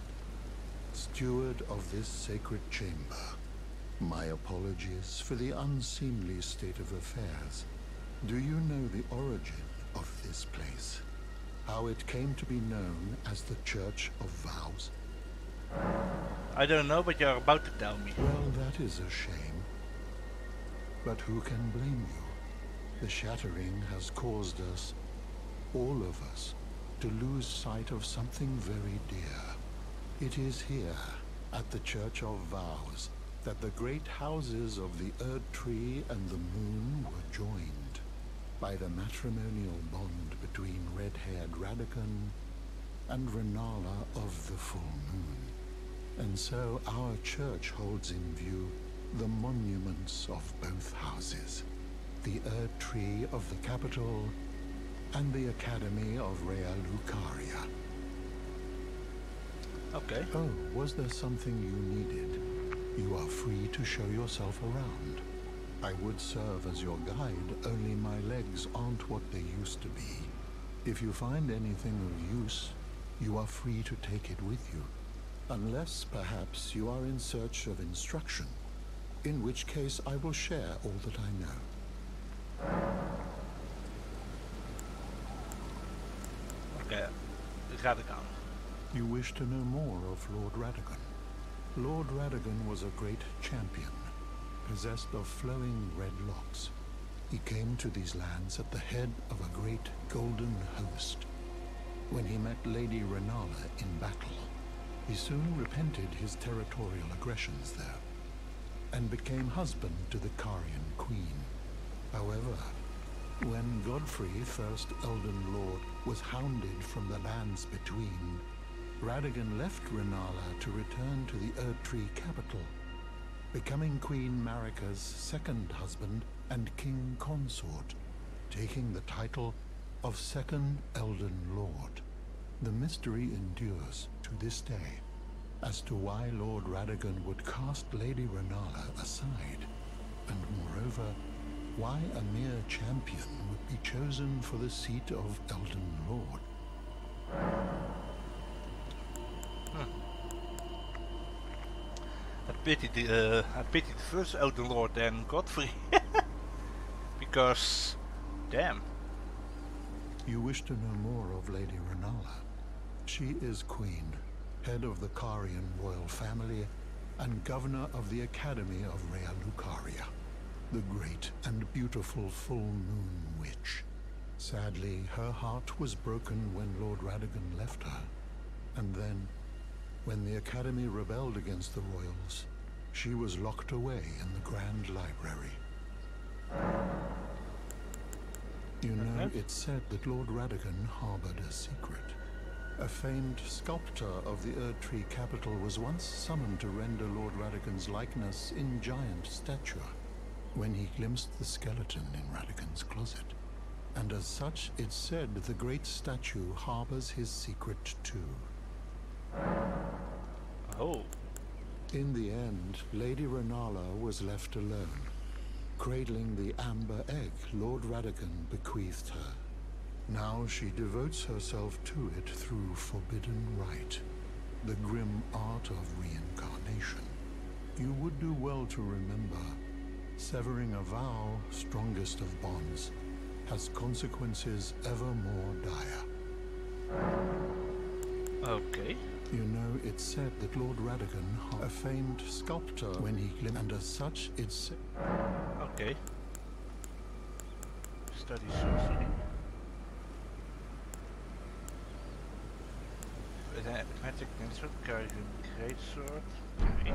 steward of this sacred chamber. My apologies for the unseemly state of affairs. Do you know the origin of this place? How it came to be known as the Church of Vows? I don't know, but you're about to tell me. Well, that is a shame. But who can blame you? The shattering has caused us, all of us, to lose sight of something very dear. It is here, at the Church of Vows, that the great houses of the Erd Tree and the Moon were joined by the matrimonial bond between red-haired Radagon and Renala of the Full Moon. And so our church holds in view the monuments of both houses, the Erd Tree of the capital and the Academy of Raya Lucaria. Okay. Oh, was there something you needed? You are free to show yourself around. I would serve as your guide, only my legs aren't what they used to be. If you find anything of use, you are free to take it with you. Unless, perhaps, you are in search of instruction, in which case I will share all that I know. Oké, dit gaat ik aan. You wish to know more of Lord Radagon. Lord Radagon was a great champion, possessed of flowing red locks. He came to these lands at the head of a great golden host. When he met Lady Renala in battle, he soon repented his territorial aggressions there, and became husband to the Carian queen. However, when Godfrey, first Elden Lord, was hounded from the lands between, Radagon left Renala to return to the Erdtree capital, becoming Queen Marika's second husband and king consort, taking the title of Second Elden Lord. The mystery endures to this day as to why Lord Radagon would cast Lady Renala aside, and moreover, why a mere champion would be chosen for the seat of Elden Lord. I pity the uh, first Elden Lord than Godfrey. because damn. You wish to know more of Lady Renala. She is queen, head of the Carian royal family, and governor of the Academy of Raya Lucaria, the great and beautiful full moon witch. Sadly, her heart was broken when Lord Radagon left her, and then, when the Academy rebelled against the royals, she was locked away in the Grand Library. You know, it's said that Lord Radagon harbored a secret. A famed sculptor of the Erdtree capital was once summoned to render Lord Radagon's likeness in giant stature, when he glimpsed the skeleton in Radagon's closet. And as such, it's said the great statue harbors his secret too. Oh. In the end, Lady Renala was left alone, cradling the amber egg Lord Radagon bequeathed her. Now she devotes herself to it through forbidden rite, the grim art of reincarnation. You would do well to remember, severing a vow, strongest of bonds, has consequences ever more dire. Okay. You know, it's said that Lord Radagon, a famed sculptor, when he glimpsed, and as such, it's Okay. Study sorcery. With a magic insert carries a great sword. Okay.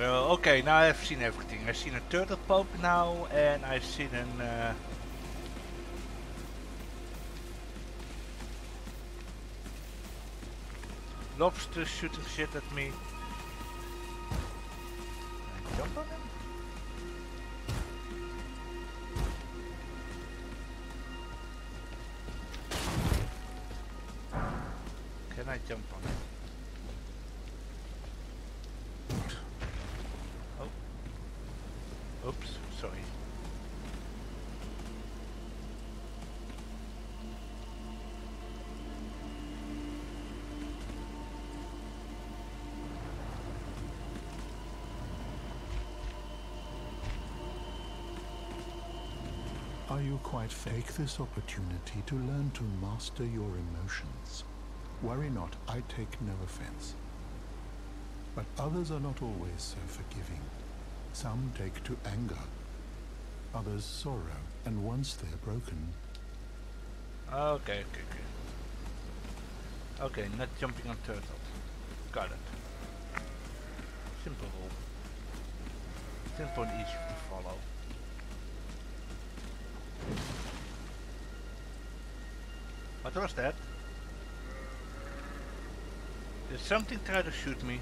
Well, okay, now I've seen everything. I've seen a turtle poke now, and I've seen an. Uh, lobster shooting shit at me. Can I jump on him? Can I jump on him? You quite fake this opportunity to learn to master your emotions? Worry not, I take no offense. But others are not always so forgiving. Some take to anger, others sorrow, and once they're broken, ah, Okay, okay, okay. Okay, not jumping on turtles. Got it. Simple rule. Simple and easy to follow. What was that? Did something try to shoot me?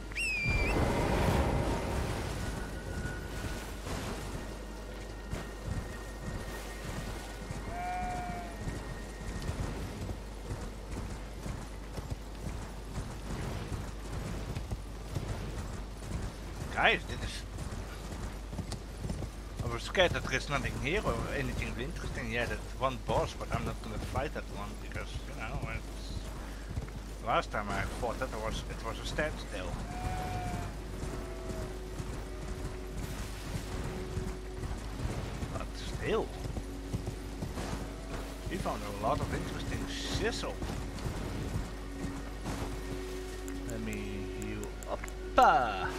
Guys, this is... Was that there is nothing here or anything interesting. Yeah, that one boss, but I'm not gonna fight that one because, you know. Last time I fought that, was, it was a standstill. But still... We found a lot of interesting sizzle. Let me heal up. Ah.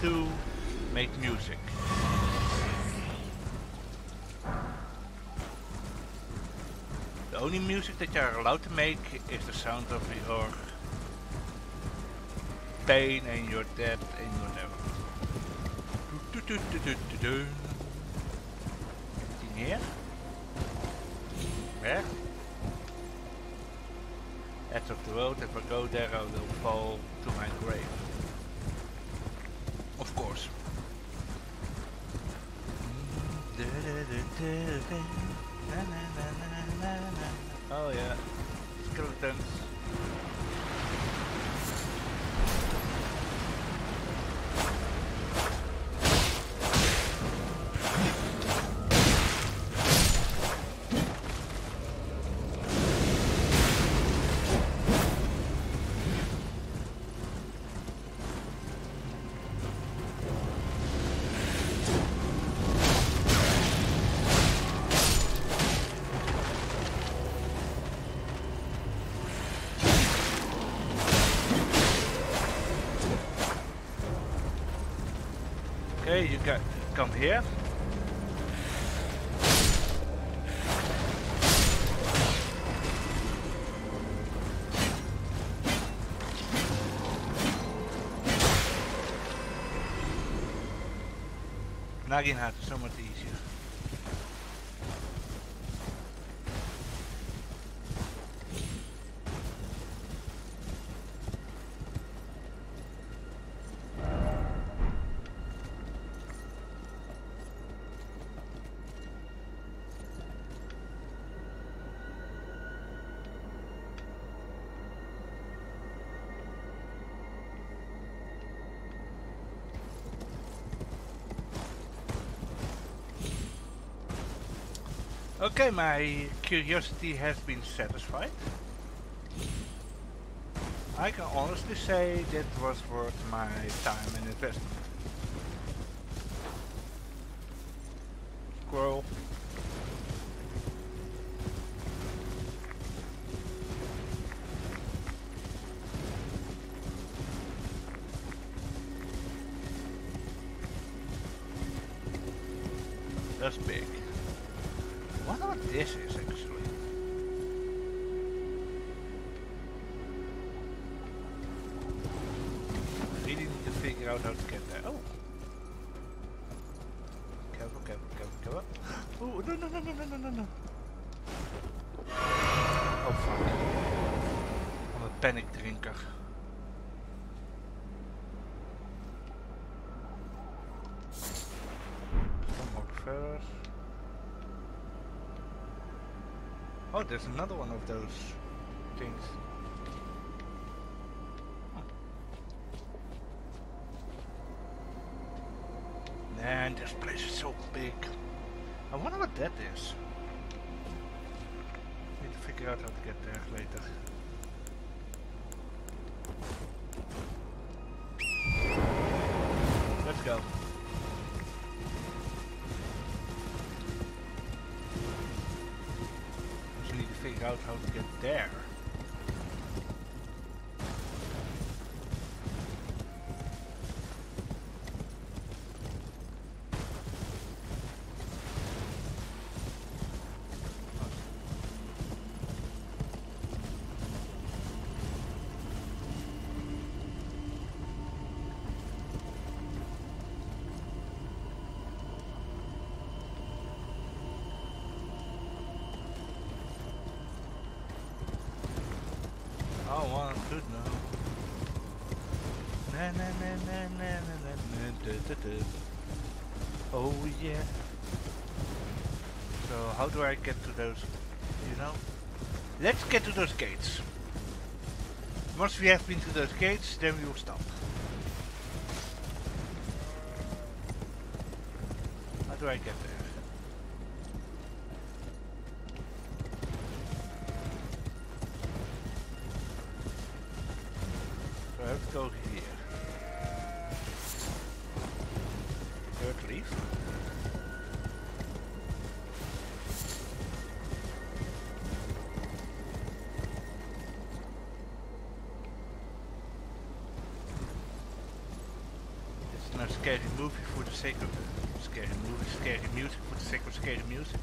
To make music. The only music that you are allowed to make is the sound of your pain and your death and whatever. Do, do, do, do, do, do. Anything here? Where? Edge of the road, if I go there I will fall to my grave. could have been. Na, na, na, oh yeah. Skeletons. Okay, you got come here. Naginhat Okay, my curiosity has been satisfied. I can honestly say that was worth my time and investment. Squirrel. There's another one of those things. Man, this place is so big. I wonder what that is. Need to figure out how to get there later. There. Oh. Na na na na na na na na da, da, da. Oh yeah. So how do I get to those? You know? Let's get to those gates. Once we have been to those gates, then we will stop. How do I get there? Scary movie for the sake of scary movie, scary music for the sake of scary music.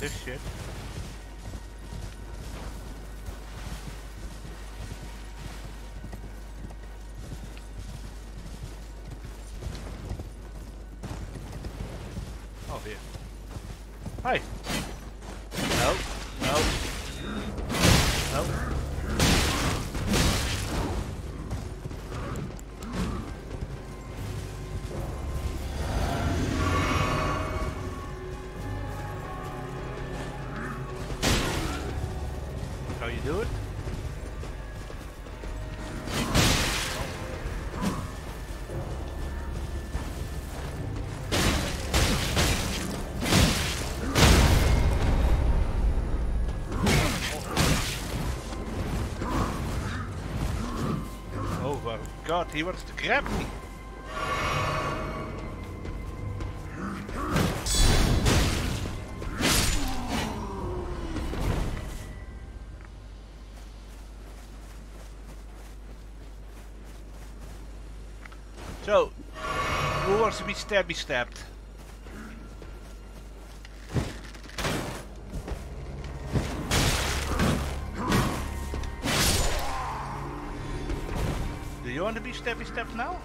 This shit. God, he wants to grab me. So, who wants to be stabby stabbed? Be stabby stabbed now?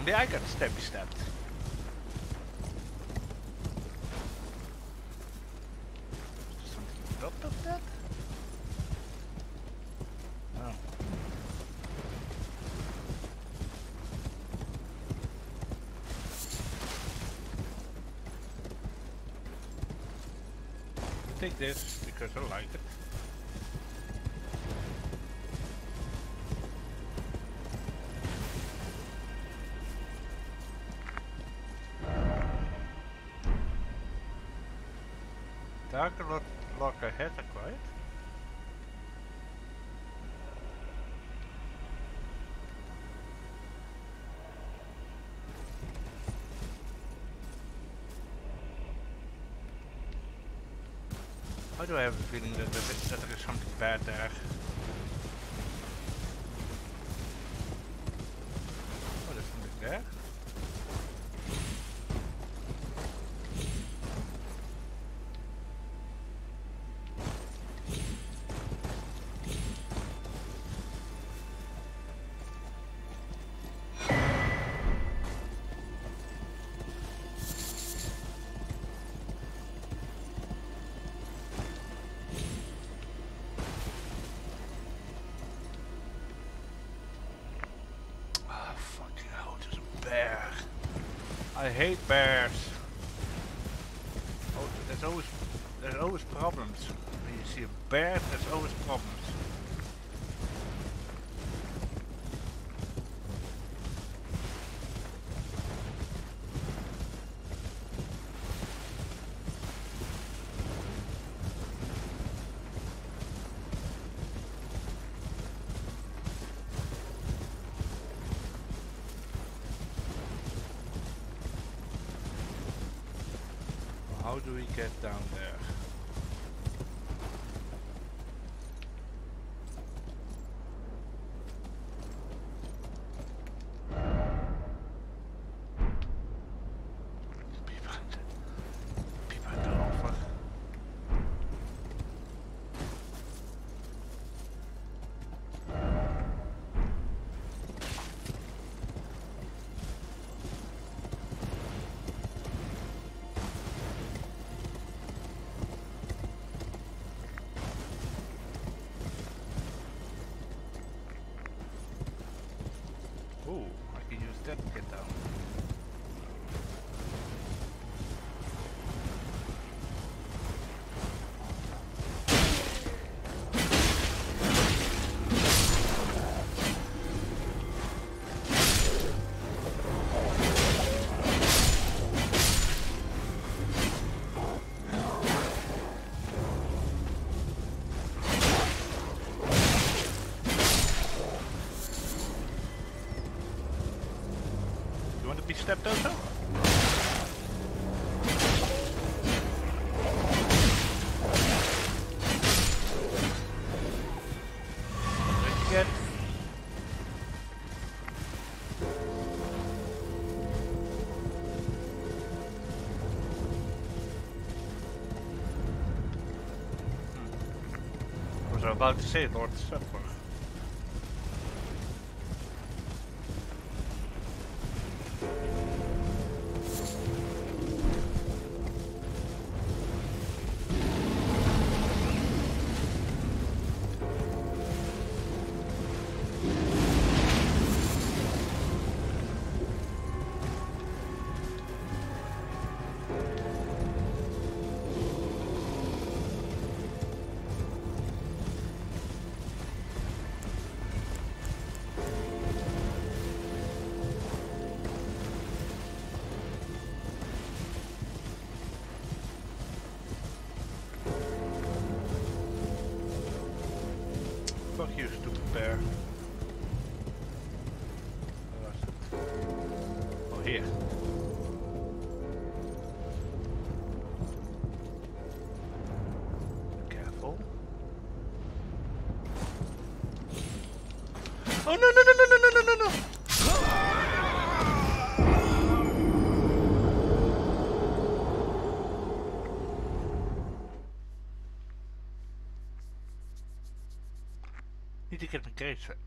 Apparently I got on of that? Oh. Take this because I like it. Why do I have a feeling that there is something bad there? Hate bears. Oh, there's always, there's always problems. When you see a bear, there's always problems. stepped over? Hmm. about to say, Lord. que es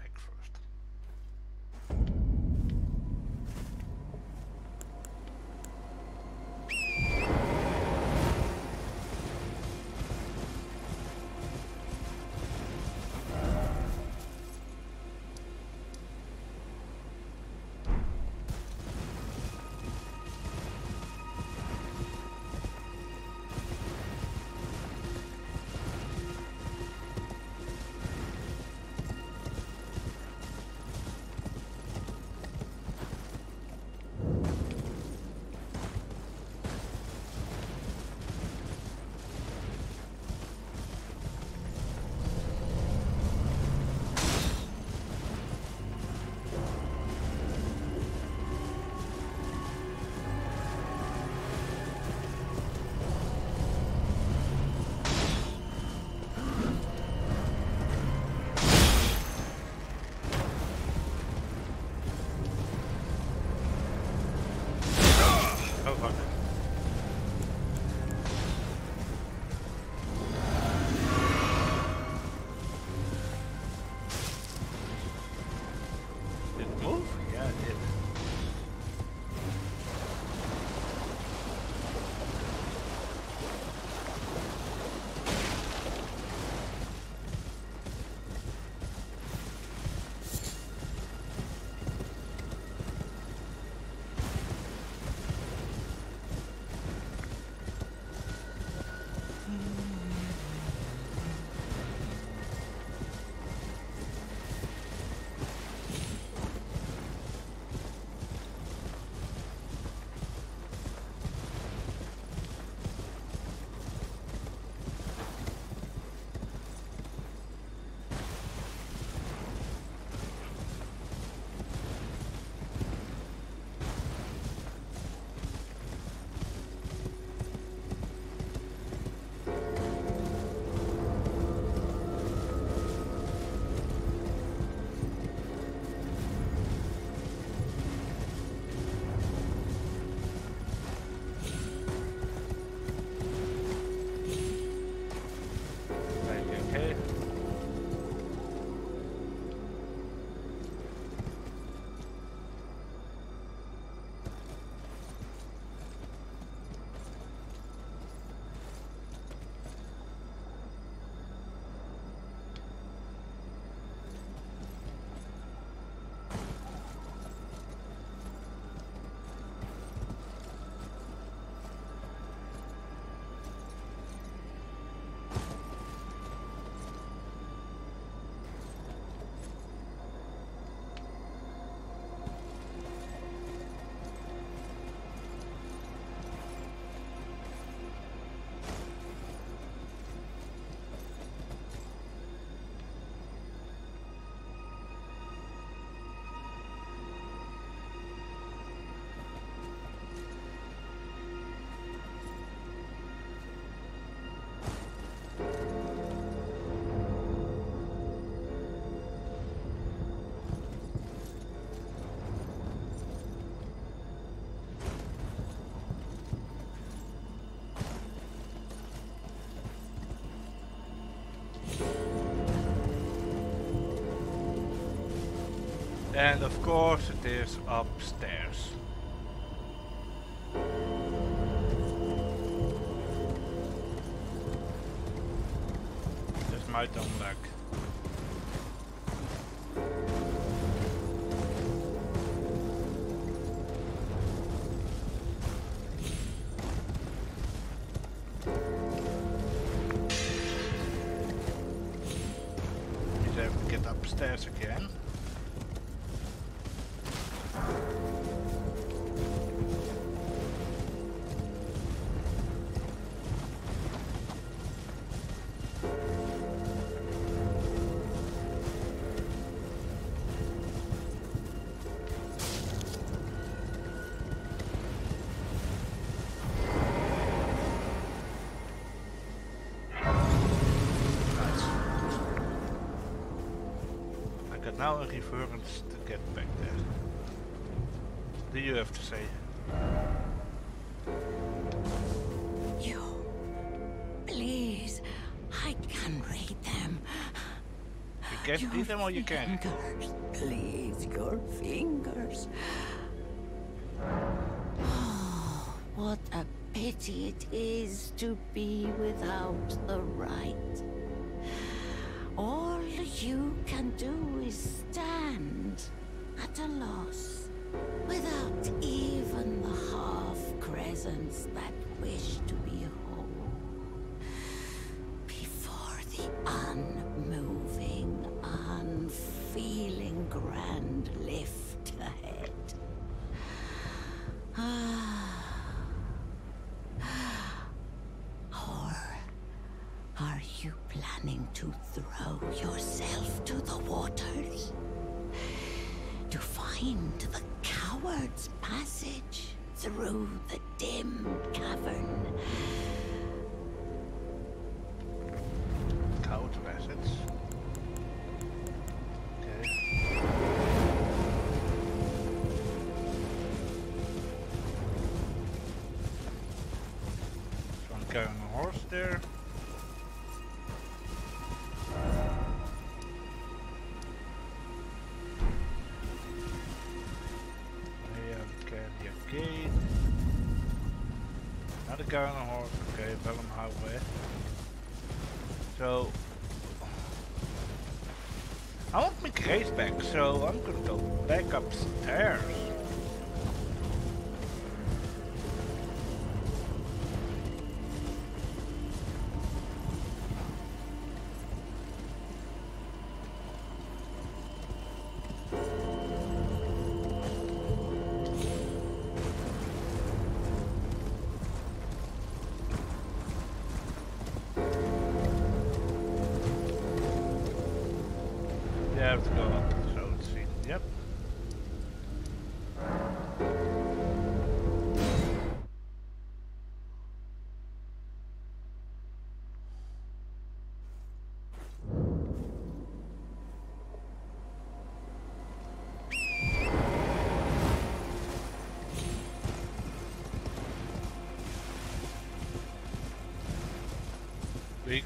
And of course it is upstairs. Do you have to say? You. Please. I can read them. You can't Your read them or you can? fingers, Please, your fingers. Oh, what a pity it is to be without the right. All you can do is stand at a loss, without even the half crescents that wish to be whole before the unmoving, unfeeling grand lift ahead. Ah. or are you planning to throw yourself to the waters? To find the coward's passage through the dim cavern? Guy on a horse. Okay, Bellum Highway. So I want my grace back, so I'm gonna go back upstairs.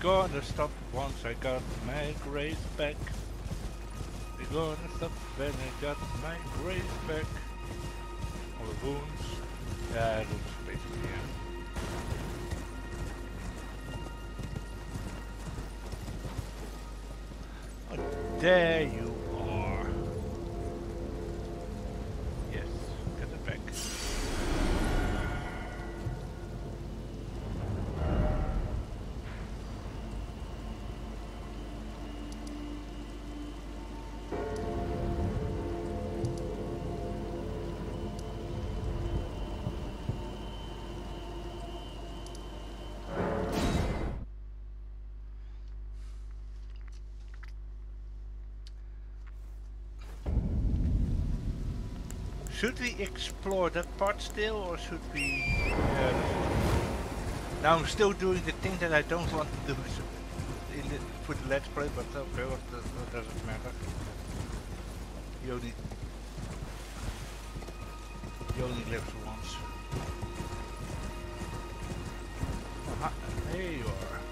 Gonna stop once I got my grace back. We gonna stop when I got my grace back. All the wounds. Yeah, it looks basically yeah. There you Should we explore that part still, or should we? That's- now I'm still doing the thing that I don't want to do in the, for the let's play, but okay, what, what does it matter? You only you only live once. There you are.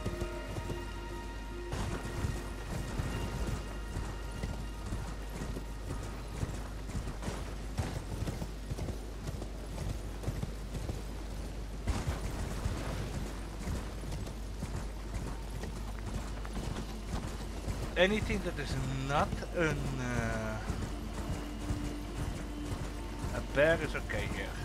Anything that is not an uh, a bear is okay here.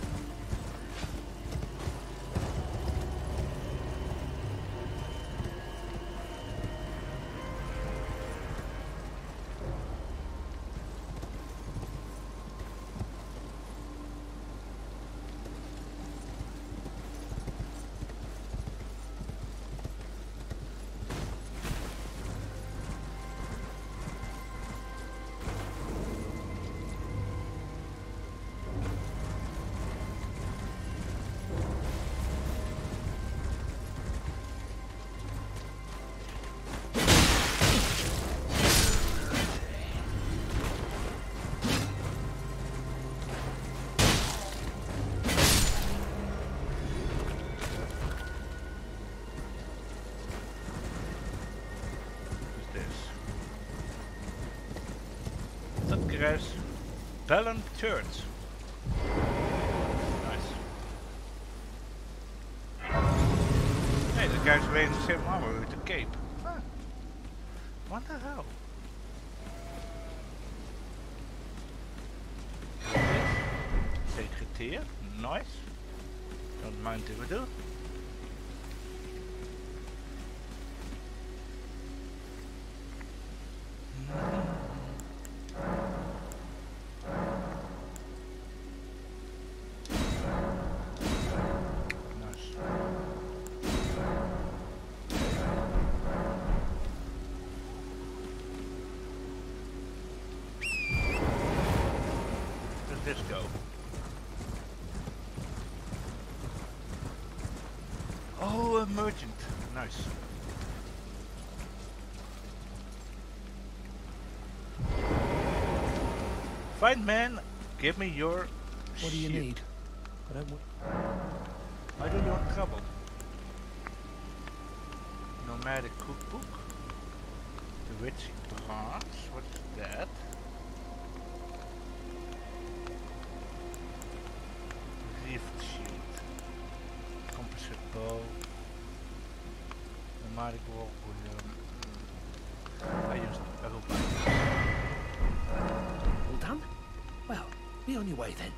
Go? Oh, a merchant. Nice. Fine man, give me your What do you shit. need? I don't want... I do you want trouble? Nomadic cookbook. Bewitching branch. What's that? Nomadic war bullion. I used I will buy it. All done? Well, be on your way then.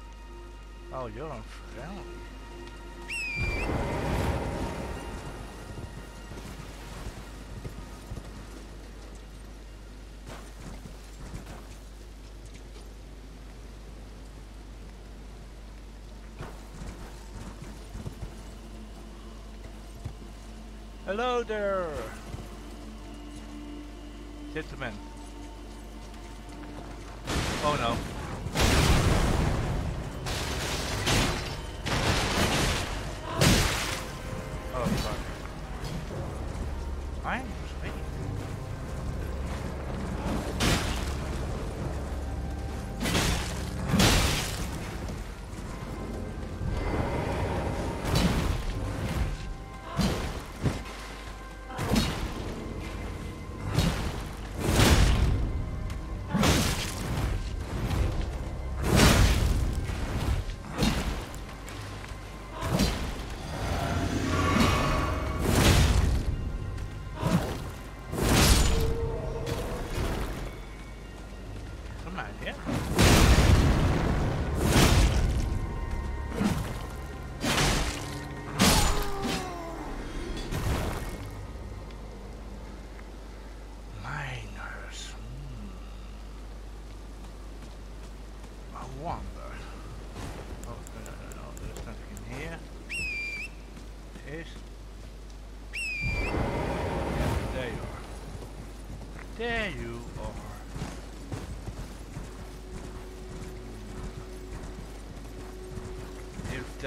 Ah, oh, you're unfriendly. Hello there, gentlemen.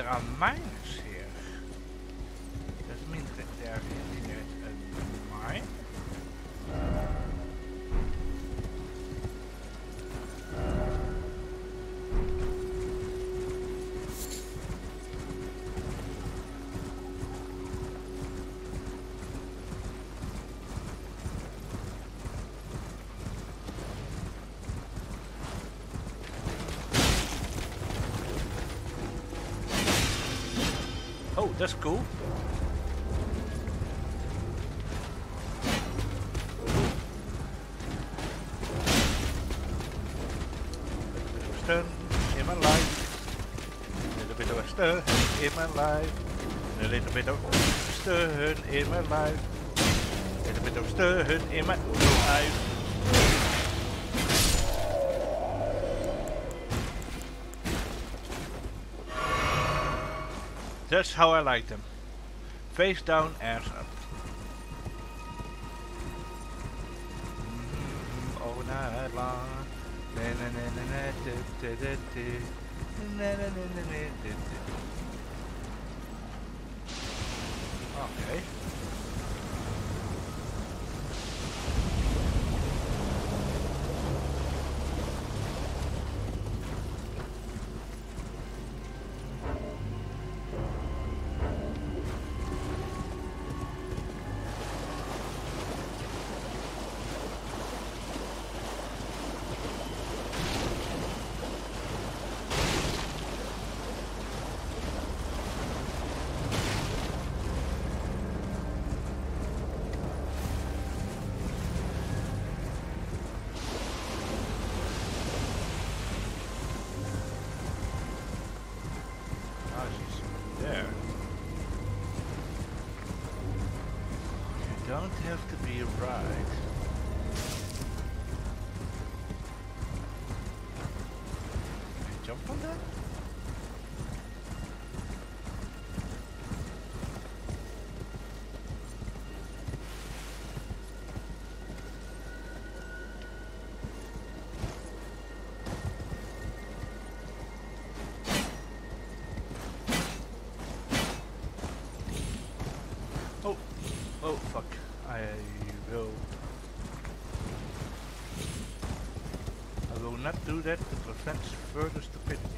If there that's cool. Stun in my life. A little bit of stun in my life. A little bit of stun in my life. A little bit of stun in my life. That's how I like them. Face down, ass up. Mm, All night long. To not do that to prevent further stupidity.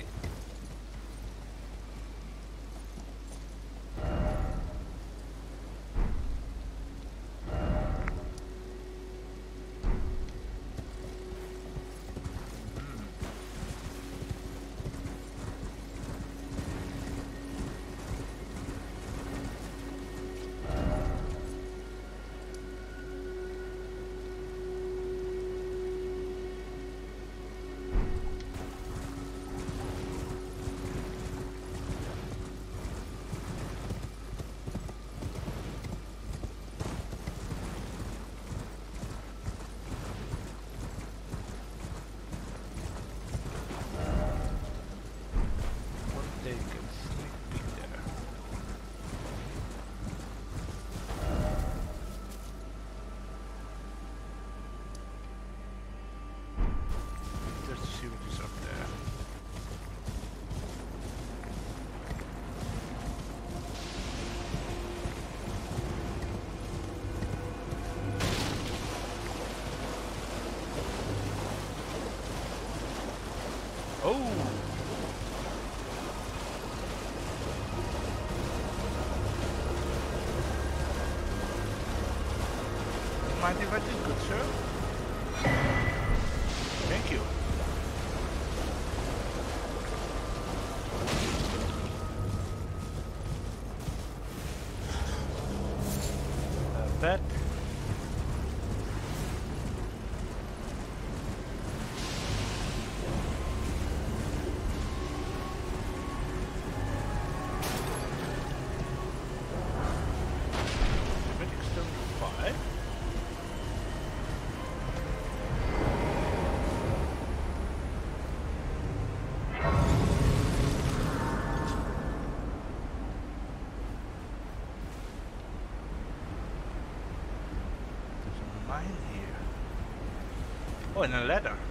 Oh, and a ladder.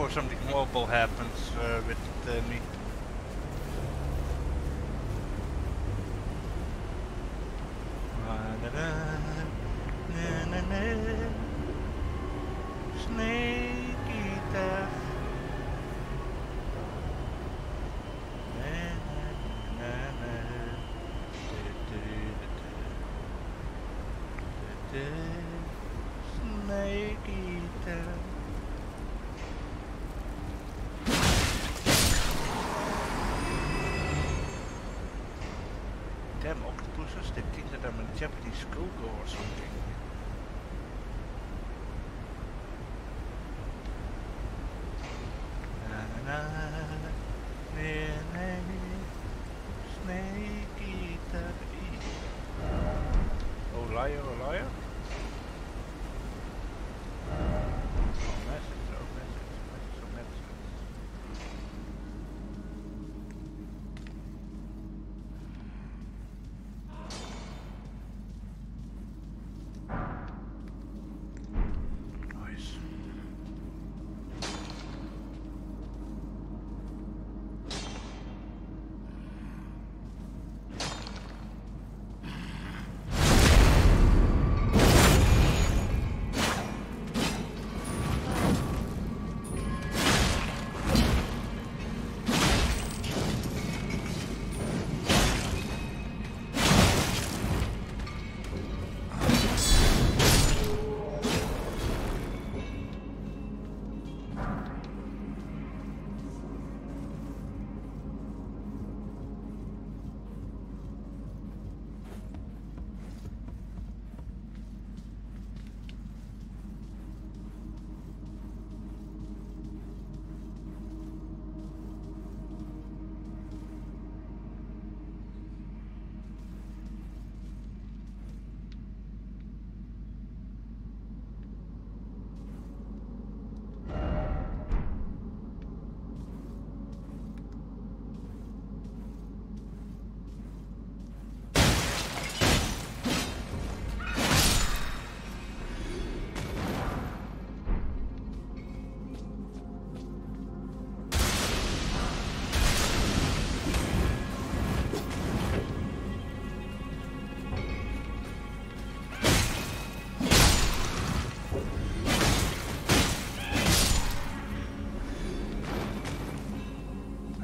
before something horrible happens uh, with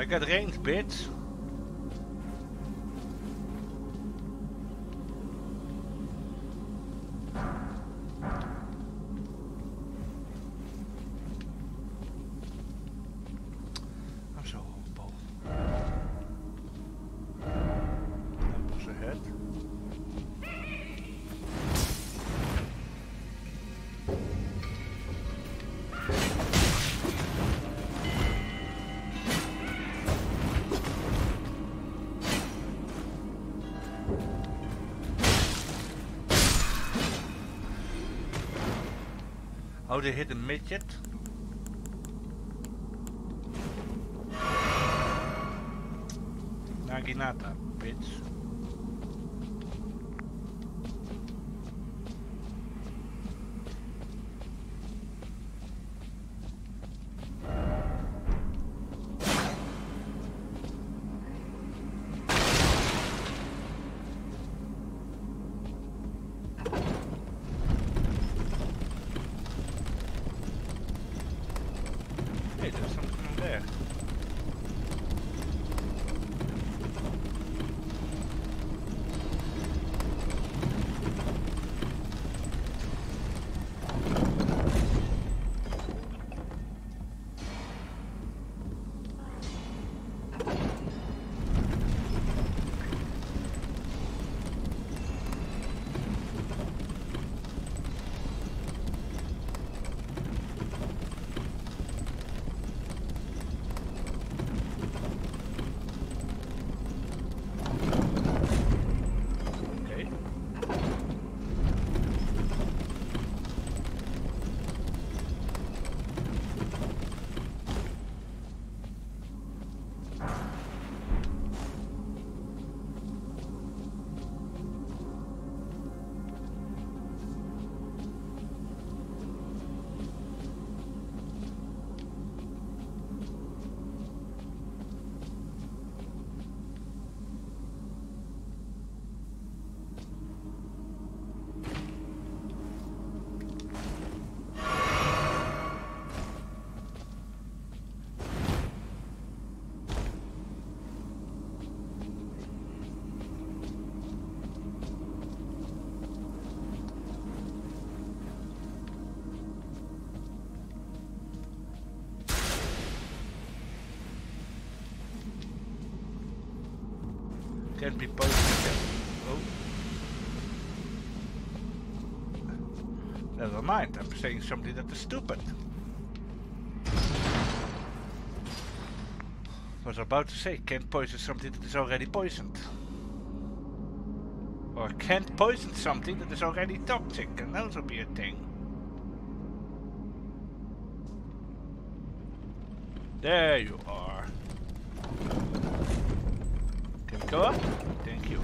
Ik had range, bitch. Oh, How to hit the midget? Naginata. Can't be poisoned. Oh. Never mind, I'm saying something that is stupid. I Was about to say, can't poison something that is already poisoned. Or can't poison something that is already toxic, can also be a thing. There you are. Can we go up? Thank you.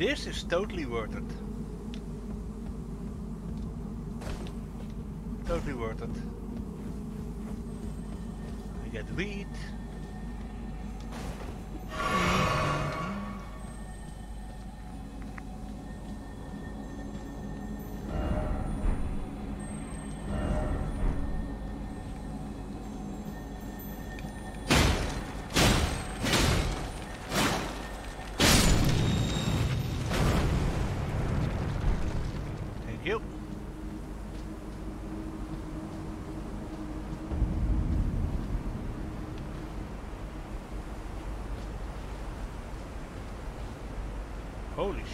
This is totally worth it. Totally worth it.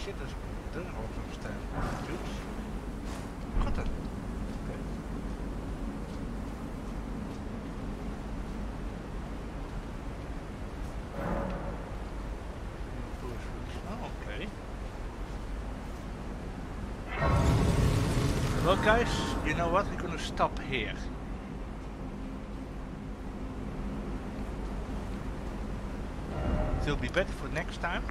Shit, there's, there's a lot of stuff. Oops. Okay. Oh, okay. Well guys, you know what? We're gonna stop here. It'll be better for next time.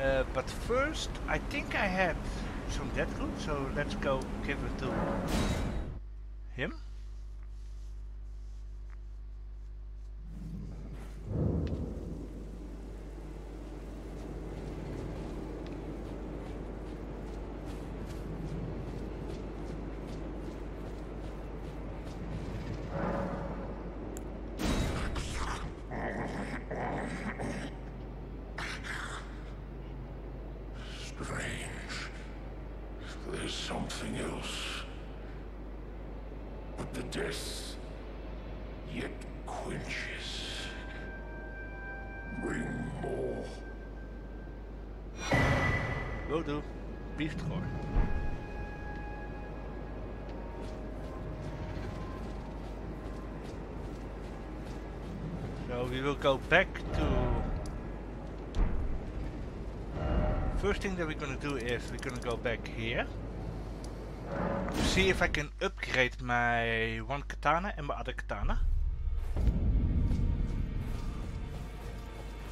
Uh, but first, I think I had some dead root, so let's go give it to is we're gonna go back here. To See if I can upgrade my one katana and my other katana.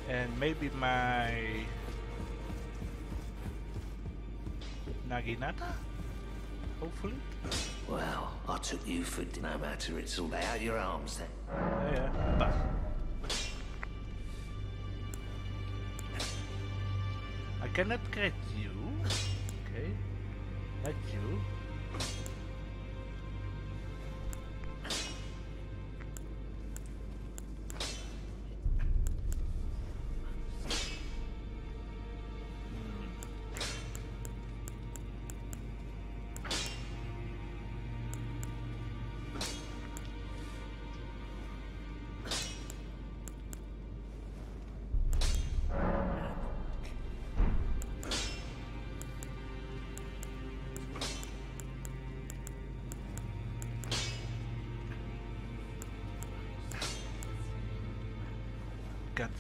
And maybe my Naginata? Hopefully? Well, I took you for no matter. It's all out your arms then. Yeah, yeah. Bah. I can upgrade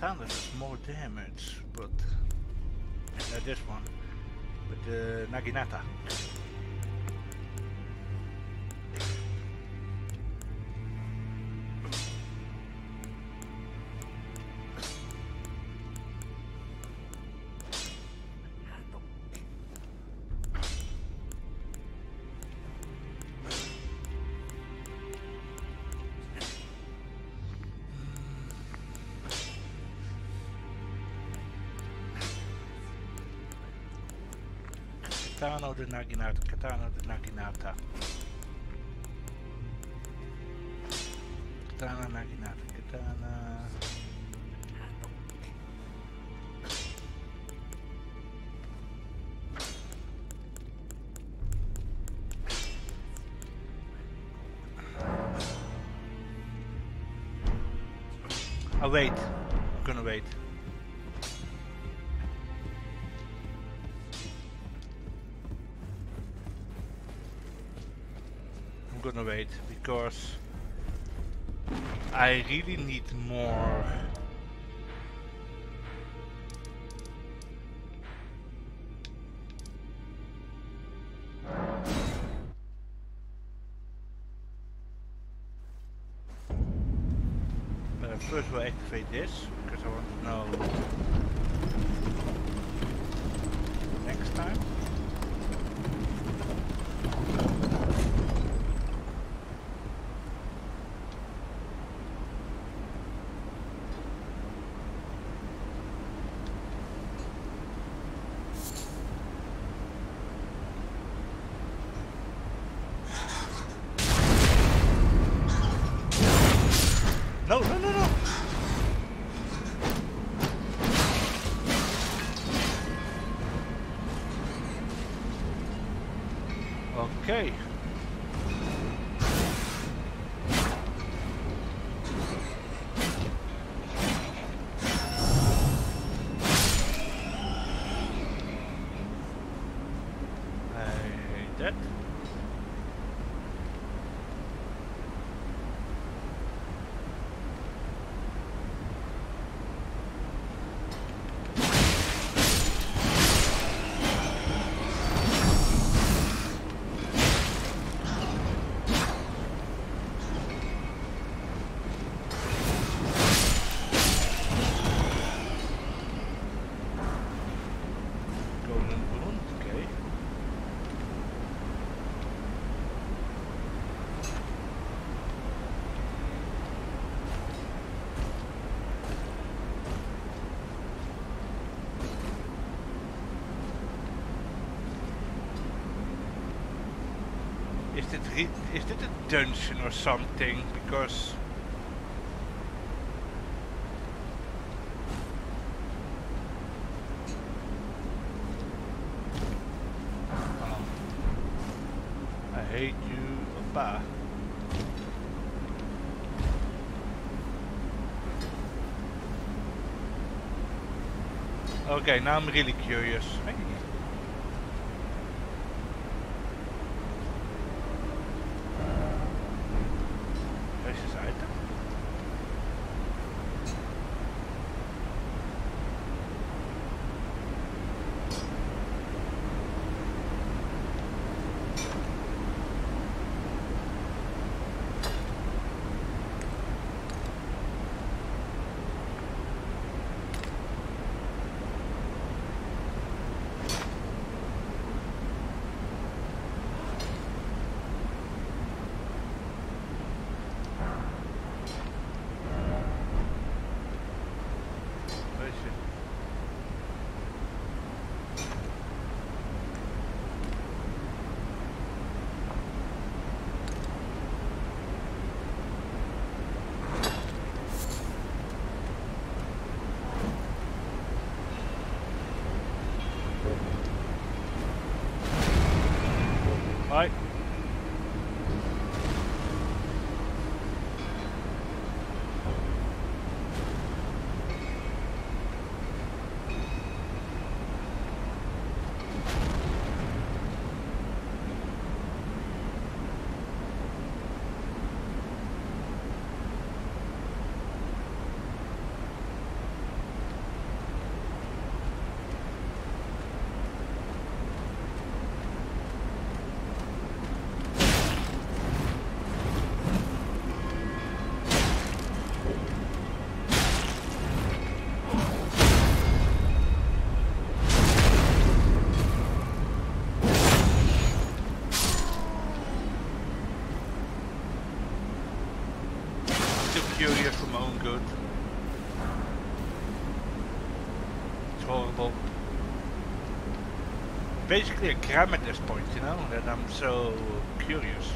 Katana does more damage, but uh, this one with the Naginata. Katana de Naginata, Katana de Naginata. Katana Naginata, Katana. I'll wait. I'm gonna wait. Gonna wait because I really need more. But first we'll activate this is dit a dungeon or something? Because. I hate you, Papa. Okay, now I'm really curious. Basically a crime at this point, you know, that I'm so curious.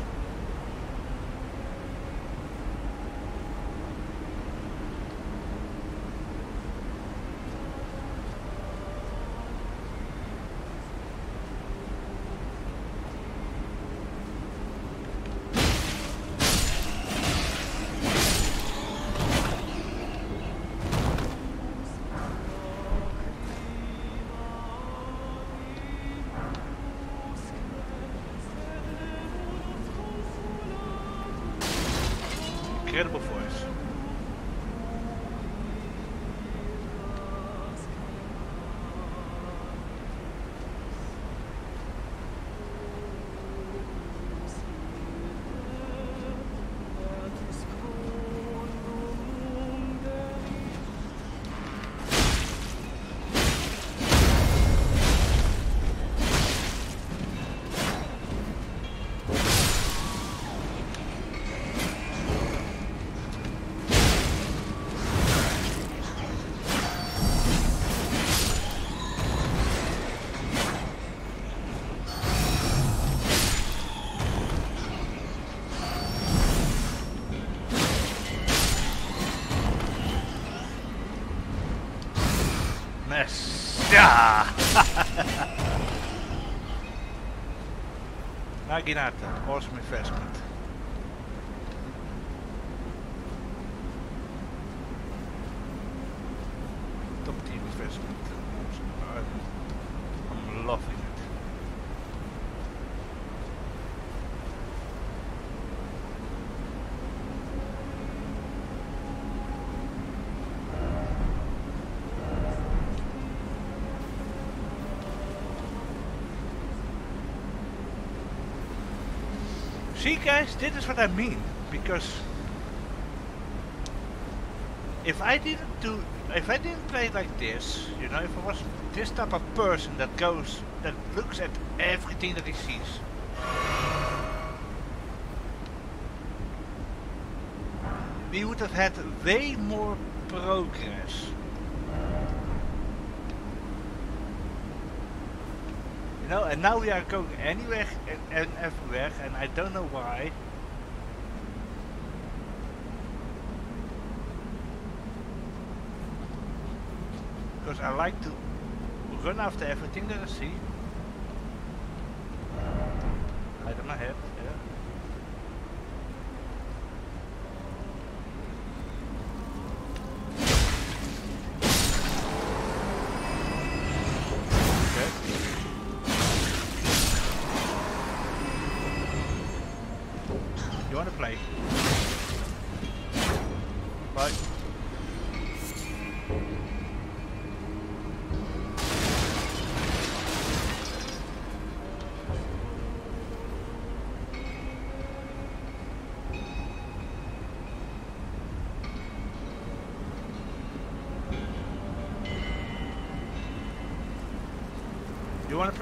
Ja! Naginata, awesome investment. Top team investment. I'm, I'm loving it. See guys, this is what I mean. Because if I didn't do if I didn't play like this, you know, if I was this type of person that goes that looks at everything that he sees. We would have had way more progress. You know, and now we are going anywhere and, and everywhere, and I don't know why. Because I like to run after everything that I see.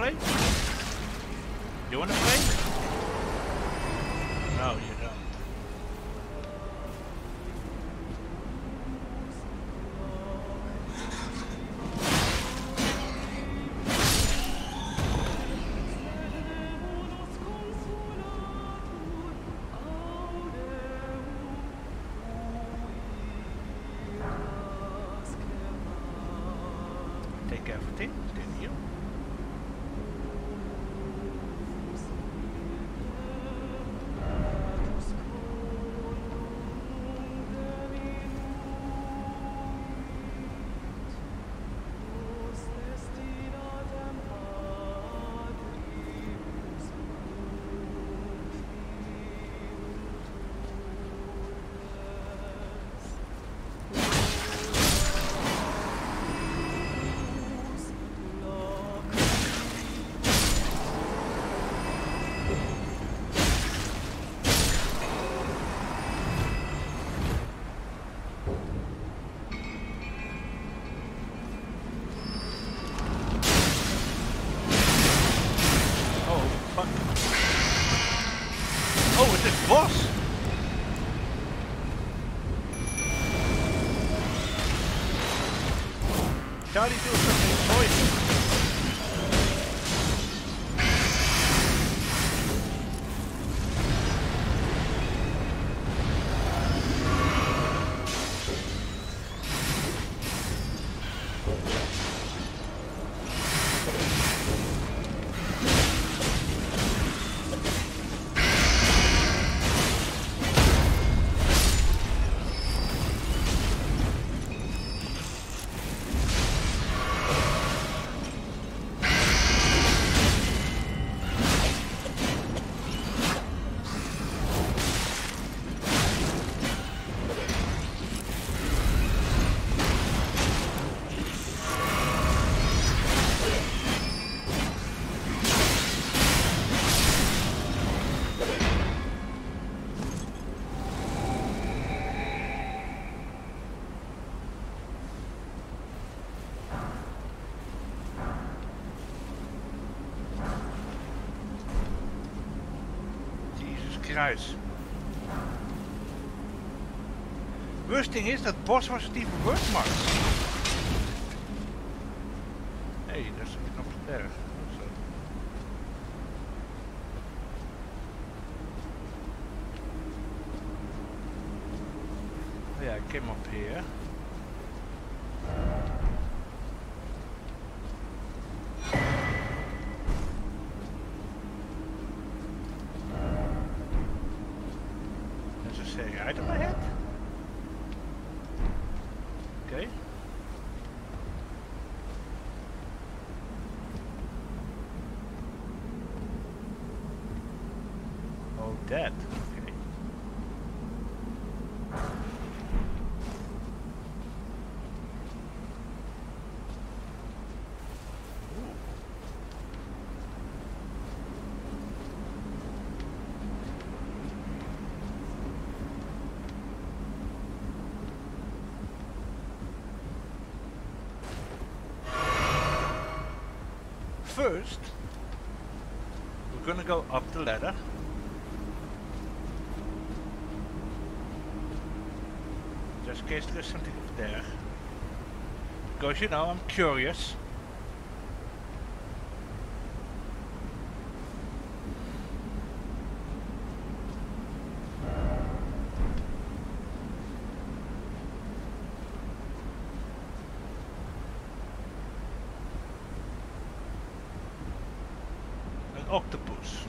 Play? Jesus Christ. Worst thing is that boss was het even worse, man. Hey, daar is nog een berg. Oh, zo. Oh yeah, I came up here. that. Okay. Ooh. First, we're gonna go up the ladder. Just in case there's something up there. Because you know, I'm curious. An octopus.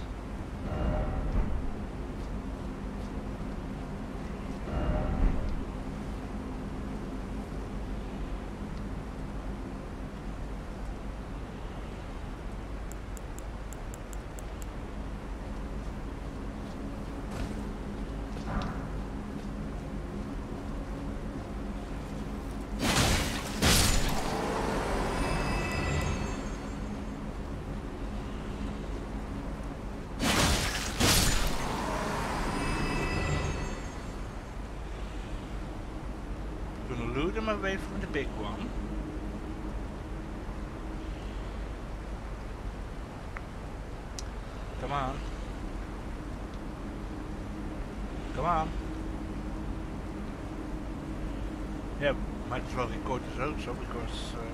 Gonna lure them away from the big one. Come on. Come on. Yeah, might as well record this also because uh,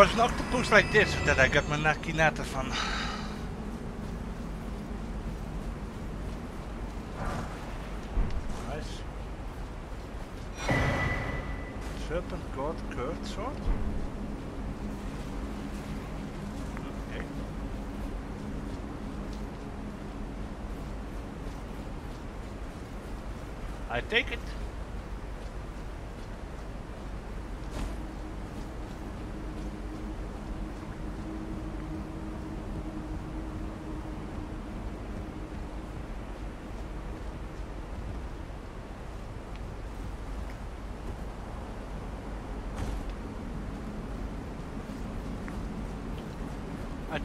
was an octopus like this that I got my Nakinata from. Nice. Serpent God curved sword? Okay. I take it. I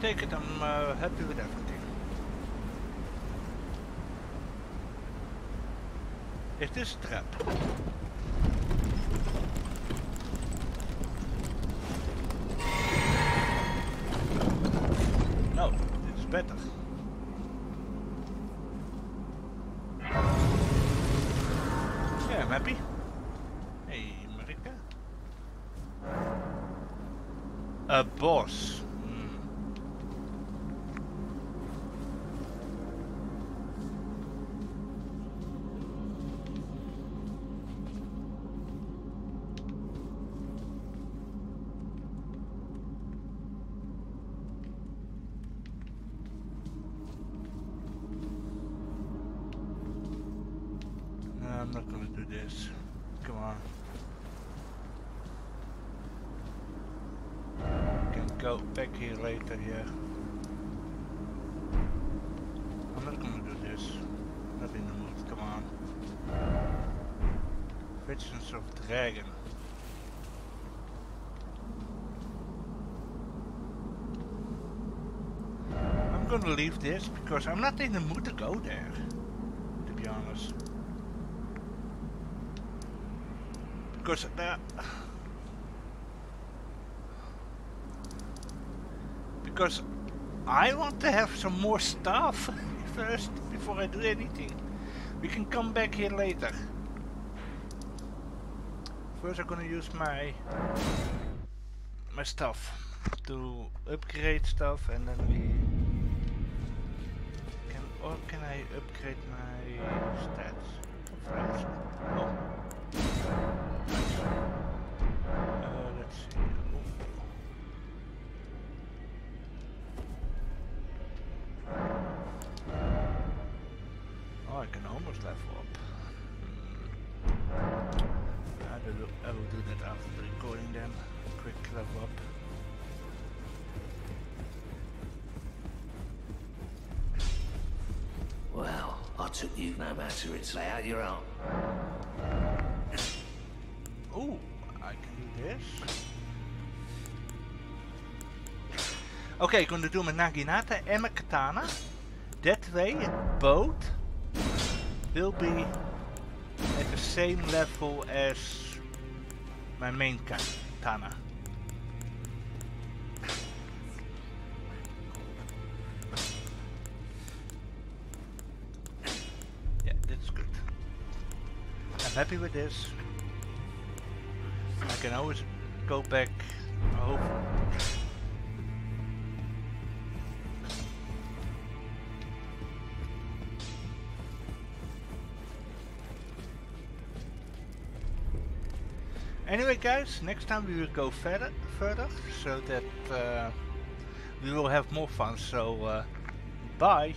take it I'm uh, happy with everything. Is this a trap? No, it's better. Yeah, I'm happy. Hey, Marika. A boss. Gonna leave this because I'm not in the mood to go there, to be honest. Because there... Because I want to have some more stuff first before I do anything. We can come back here later. First I'm gonna use my my stuff to upgrade stuff and then we or can I upgrade my stats? Lay out your arm. Oh, I can do this. Oké, ik kan het doen met Naginata en mijn katana. That way, both will be at the same level as my main katana. Happy with this. I can always go back. Oh. Anyway guys, next time we will go further, further so that uh, we will have more fun. So, uh, bye!